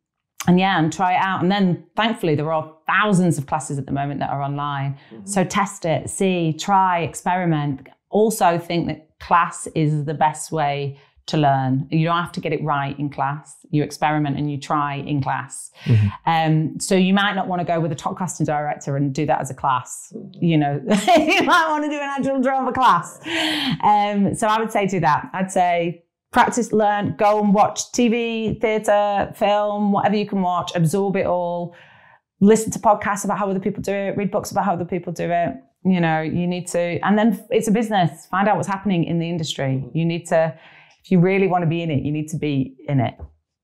Speaker 1: and yeah, and try it out. And then thankfully, there are thousands of classes at the moment that are online. So test it, see, try, experiment. Also, think that class is the best way to learn. You don't have to get it right in class. You experiment and you try in class. Um, so you might not want to go with a top casting director and do that as a class. You know, you might want to do an actual drama class. Um, so I would say do that. I'd say practice, learn, go and watch TV, theatre, film, whatever you can watch, absorb it all. Listen to podcasts about how other people do it, read books about how other people do it. You know, you need to, and then it's a business. Find out what's happening in the industry. You need to, if you really want to be in it, you need to be in it.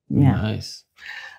Speaker 1: Yeah.
Speaker 2: Nice.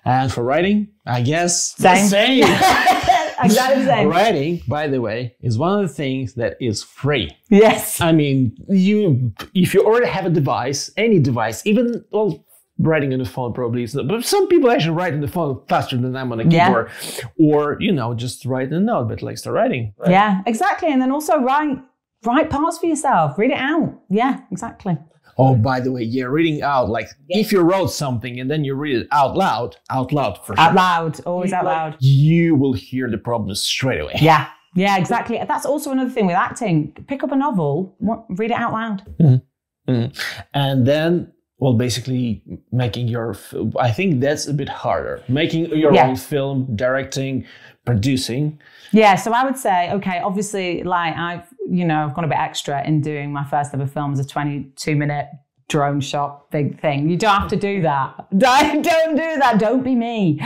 Speaker 2: And for writing, I guess
Speaker 1: Same.
Speaker 2: the same.
Speaker 1: exactly the same.
Speaker 2: writing, by the way, is one of the things that is free.
Speaker 1: Yes.
Speaker 2: I mean, you if you already have a device, any device, even well, writing on the phone probably is not, but some people actually write on the phone faster than I'm on a
Speaker 1: Yeah.
Speaker 2: keyboard, or you know, just write a note, but like start writing.
Speaker 1: Yeah, exactly. And then also write write parts for yourself. Read it out. Yeah, exactly.
Speaker 2: Oh, by the way, yeah, reading out. Like if you wrote something and then you read it out loud, out loud for sure,
Speaker 1: Out loud. Always out loud.
Speaker 2: you will hear the problems straight away.
Speaker 1: Yeah. Yeah, exactly. That's also another thing with acting. Pick up a novel, read it out loud. Mm-hmm. Mm-hmm.
Speaker 2: and then well basically making your I think that's a bit harder making your
Speaker 1: Yeah.
Speaker 2: own film directing producing.
Speaker 1: Yeah, so I would say, okay, obviously, like I've, you know, I've gone a bit extra in doing my first ever film as a 22 minute drone shot big thing. You don't have to do that. Don't, don't do that. Don't be me.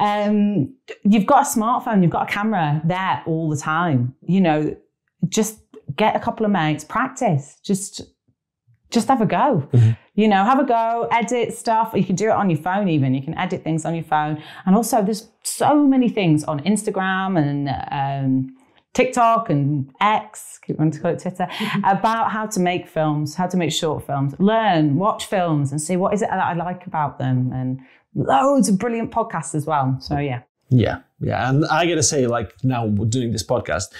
Speaker 1: Um, you've got a smartphone, you've got a camera there all the time. You know, just get a couple of mates, practice. Just just have a go. You know, have a go, edit stuff. You can do it on your phone even. You can edit things on your phone. And also there's so many things on Instagram and um, TikTok and X, keep wanting to call it Twitter, about how to make films, how to make short films. Learn, watch films and see what is it that I like about them. And loads of brilliant podcasts as well. So yeah.
Speaker 2: Yeah, yeah, and I gotta say, like now doing this podcast,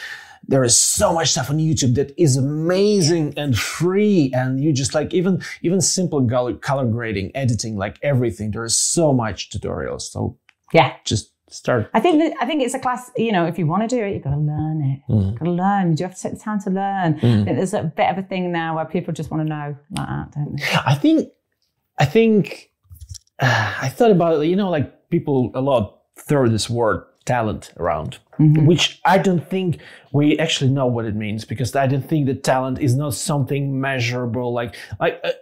Speaker 2: there is so much stuff on YouTube that is amazing and free, and you just like even even simple color, color grading, editing, like everything. There is so much tutorials. So
Speaker 1: Yeah.
Speaker 2: just start.
Speaker 1: I think that, I think it's a class. You know, if you want to do it, you've got to learn it. You've got to learn. You do have to take the time to learn. I think there's a bit of a thing now where people just want to know like that, don't they?
Speaker 2: I think, I think, uh, I thought about it. You know, like people a lot throw this word talent around, which I don't think we actually know what it means because I don't think that talent is not something measurable. Like, like uh,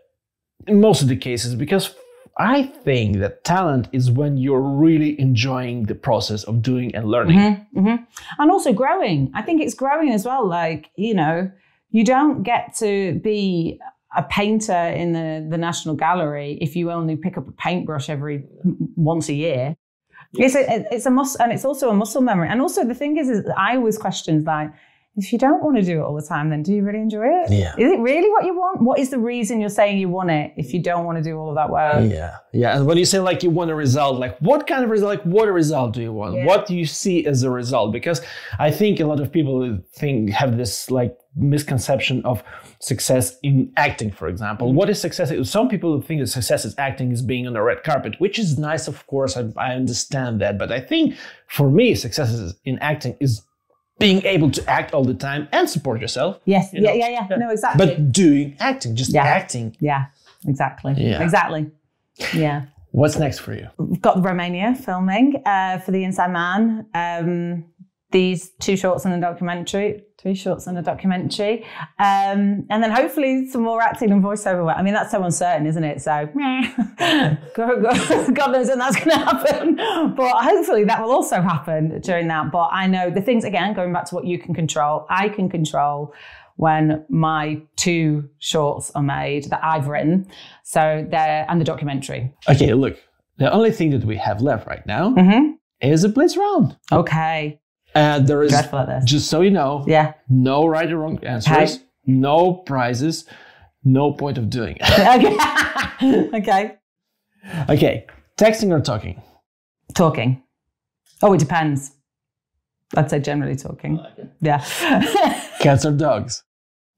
Speaker 2: in most of the cases, because I think that talent is when you're really enjoying the process of doing and learning.
Speaker 1: hmm And also growing. I think it's growing as well. Like, you know, you don't get to be a painter in the, the National Gallery if you only pick up a paintbrush every once a year. It's a, it's a muscle, and it's also a muscle memory. And also the thing is, is I always question like, if you don't want to do it all the time, then do you really enjoy it?
Speaker 2: Yeah.
Speaker 1: Is it really what you want? What is the reason you're saying you want it if you don't want to do all of that work?
Speaker 2: Yeah, yeah. And when you say like you want a result, like what kind of result? Like what result do you want?
Speaker 1: Yeah.
Speaker 2: What do you see as a result? Because I think a lot of people think have this like misconception of success in acting, for example. Mm. What is success? Some people think that success is acting is being on the red carpet, which is nice, of course. I, I understand that, but I think for me, success in acting is being able to act all the time and support yourself,
Speaker 1: Yes.
Speaker 2: You know?
Speaker 1: yeah, yeah, yeah, No, exactly.
Speaker 2: but doing acting, just
Speaker 1: Yeah.
Speaker 2: acting.
Speaker 1: yeah, exactly.
Speaker 2: Yeah.
Speaker 1: Exactly. Yeah.
Speaker 2: What's next for you?
Speaker 1: We've got Romania filming uh, for The Inside Man. Um, these two shorts and a documentary, three shorts and a documentary. Um, and then hopefully some more acting and voiceover work. I mean, that's so uncertain, isn't it? So, God, knows when that's going to happen. But hopefully that will also happen during that. But I know the things, again, going back to what you can control, I can control when my two shorts are made that I've written. So they're, and the documentary.
Speaker 2: Okay, look, the only thing that we have left right now
Speaker 1: hmm
Speaker 2: is a blitz round.
Speaker 1: Okay.
Speaker 2: And there is,
Speaker 1: Dreadful at this.
Speaker 2: just so you know,
Speaker 1: Yeah.
Speaker 2: no right or wrong answers,
Speaker 1: Okay.
Speaker 2: no prizes, no point of doing it.
Speaker 1: okay. okay.
Speaker 2: okay, texting or talking?
Speaker 1: Talking. Oh, it depends. I'd say generally talking. Yeah.
Speaker 2: Cats or dogs?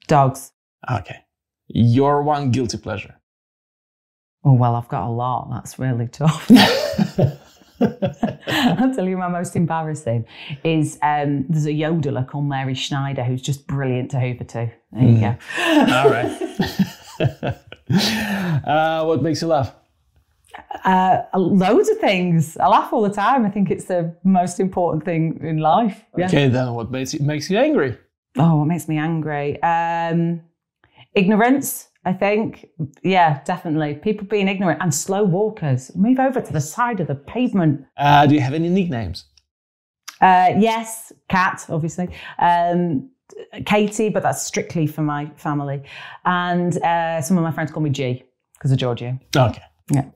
Speaker 1: Dogs.
Speaker 2: Okay. Your one guilty pleasure.
Speaker 1: Oh, well, I've got a lot. That's really tough. I'll tell you my most embarrassing is um, there's a yodeler called Mary Schneider who's just brilliant to hoover to. There you go.
Speaker 2: All right. uh, what makes you laugh?
Speaker 1: Uh, loads of things. I laugh all the time. I think it's the most important thing in life. Yeah.
Speaker 2: Okay, then what makes you, makes you angry?
Speaker 1: Oh, what makes me angry? Um, ignorance, I think. Yeah, definitely. People being ignorant and slow walkers. Move over to the side of the pavement.
Speaker 2: Uh, do you have any nicknames?
Speaker 1: Uh, yes, cat, obviously. Um, Katie, but that's strictly for my family. And uh, some of my friends call me G because of Georghiou.
Speaker 2: Okay.
Speaker 1: Yeah.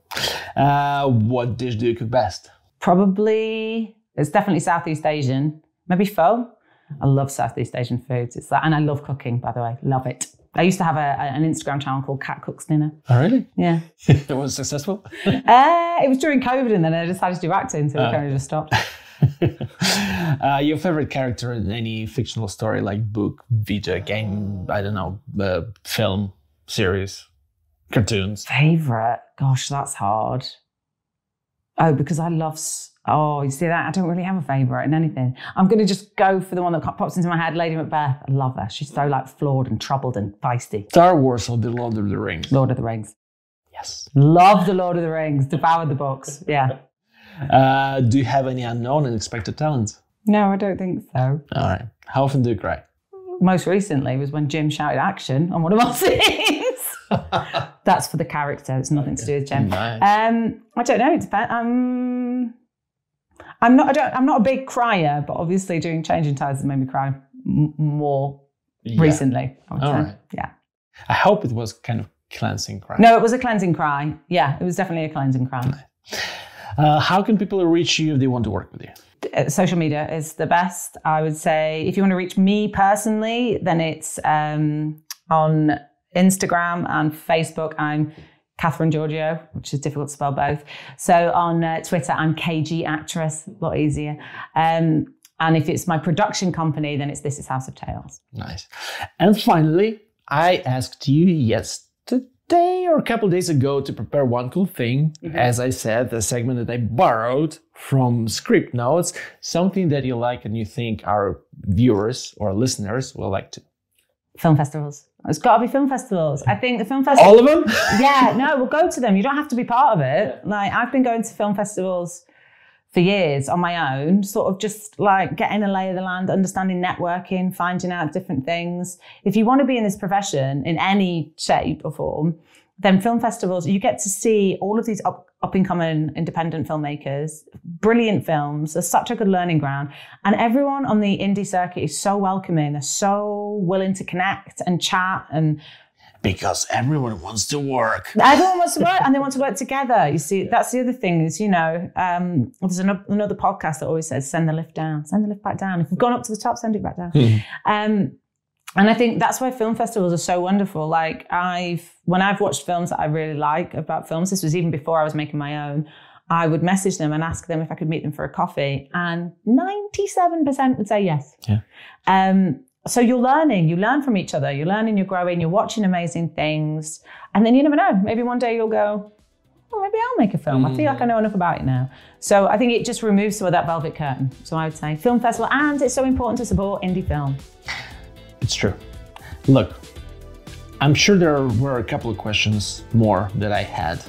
Speaker 2: Uh, what dish do you cook best?
Speaker 1: Probably, it's definitely Southeast Asian. Maybe pho. I love Southeast Asian foods. It's that, and I love cooking, by the way. Love it. I used to have a, an Instagram channel called Cat Cooks Dinner.
Speaker 2: Oh, really?
Speaker 1: Yeah.
Speaker 2: it was successful?
Speaker 1: Uh, it was during COVID, and then I decided to do acting, so
Speaker 2: Ah.
Speaker 1: we kind of just stopped.
Speaker 2: uh, your favorite character in any fictional story, like book, video game, I don't know, uh, film, series, cartoons?
Speaker 1: Favorite? Gosh, that's hard. Oh, because I love. Oh, you see that? I don't really have a favorite in anything. I'm going to just go for the one that pops into my head, Lady Macbeth. I love her. She's so like flawed and troubled and feisty.
Speaker 2: Star Wars or The Lord of the Rings?
Speaker 1: Lord of the Rings.
Speaker 2: Yes.
Speaker 1: Love the Lord of the Rings. Devoured the books. Yeah.
Speaker 2: Uh, do you have any unknown and expected talents?
Speaker 1: No, I don't think so.
Speaker 2: All right. How often do you cry?
Speaker 1: Most recently was when Jim shouted action on one of our scenes. That's for the character. It's nothing to do with Jim.
Speaker 2: Nice.
Speaker 1: Um, I don't know. It depends. Um, I'm not. I don't, I'm not a big crier, but obviously doing changing tides has made me cry m- more
Speaker 2: Yeah.
Speaker 1: recently.
Speaker 2: All
Speaker 1: say.
Speaker 2: right.
Speaker 1: Yeah.
Speaker 2: I hope it was kind of cleansing cry.
Speaker 1: No, it was a cleansing cry. Yeah, it was definitely a cleansing cry.
Speaker 2: Uh, how can people reach you if they want to work with you?
Speaker 1: Uh, social media is the best. I would say if you want to reach me personally, then it's um, on Instagram and Facebook. I'm Kathryn Georghiou, which is difficult to spell both. So on uh, Twitter, I'm KG Actress, a lot easier. Um, and if it's my production company, then it's This Is House of Tales.
Speaker 2: Nice. And finally, I asked you yesterday or a couple of days ago to prepare one cool thing. As I said, the segment that I borrowed from Scriptnotes, something that you like and you think our viewers or listeners will like to.
Speaker 1: Film festivals. It's got to be film festivals. I think the film festivals.
Speaker 2: All of them?
Speaker 1: yeah, no, we'll go to them. You don't have to be part of it. Like I've been going to film festivals for years on my own, sort of just like getting a lay of the land, understanding networking, finding out different things. If you want to be in this profession in any shape or form, then film festivals, you get to see all of these up and coming independent filmmakers, brilliant films. There's such a good learning ground. And everyone on the indie circuit is so welcoming. They're so willing to connect and chat and
Speaker 2: Because everyone wants to work.
Speaker 1: Everyone wants to work and they want to work together. You see, that's the other thing is, you know, um, there's another, another podcast that always says, send the lift down, send the lift back down. If you've gone up to the top, send it back down. Um, and I think that's why film festivals are so wonderful. Like I've, when I've watched films that I really like about films, this was even before I was making my own, I would message them and ask them if I could meet them for a coffee. And 97% would say yes.
Speaker 2: Yeah.
Speaker 1: Um, so you're learning, you learn from each other, you're learning, you're growing, you're watching amazing things. And then you never know, maybe one day you'll go, oh, maybe I'll make a film. I feel like I know enough about it now. So I think it just removes some of that velvet curtain. So I would say film festival, and it's so important to support indie film.
Speaker 2: It's true. Look, I'm sure there were a couple of questions more that I had.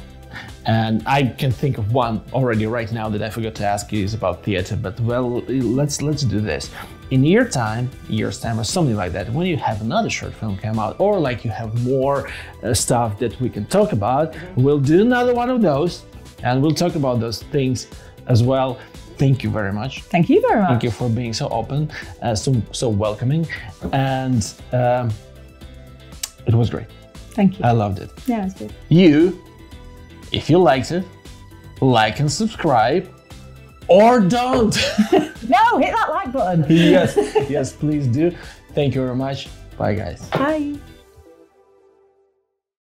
Speaker 2: And I can think of one already right now that I forgot to ask you is about theater, but well, let's let's do this. In year time, year's time or something like that, when you have another short film come out, or like you have more uh, stuff that we can talk about, we'll do another one of those and we'll talk about those things as well. Thank you very much.
Speaker 1: Thank you very much.
Speaker 2: Thank you for being so open, uh, so so welcoming, and um, it was great.
Speaker 1: Thank you.
Speaker 2: I loved it.
Speaker 1: yeah, it's good.
Speaker 2: You, if you liked it, like and subscribe, or don't.
Speaker 1: No, hit that like button.
Speaker 2: yes, yes, please do. Thank you very much. Bye, guys.
Speaker 1: Bye.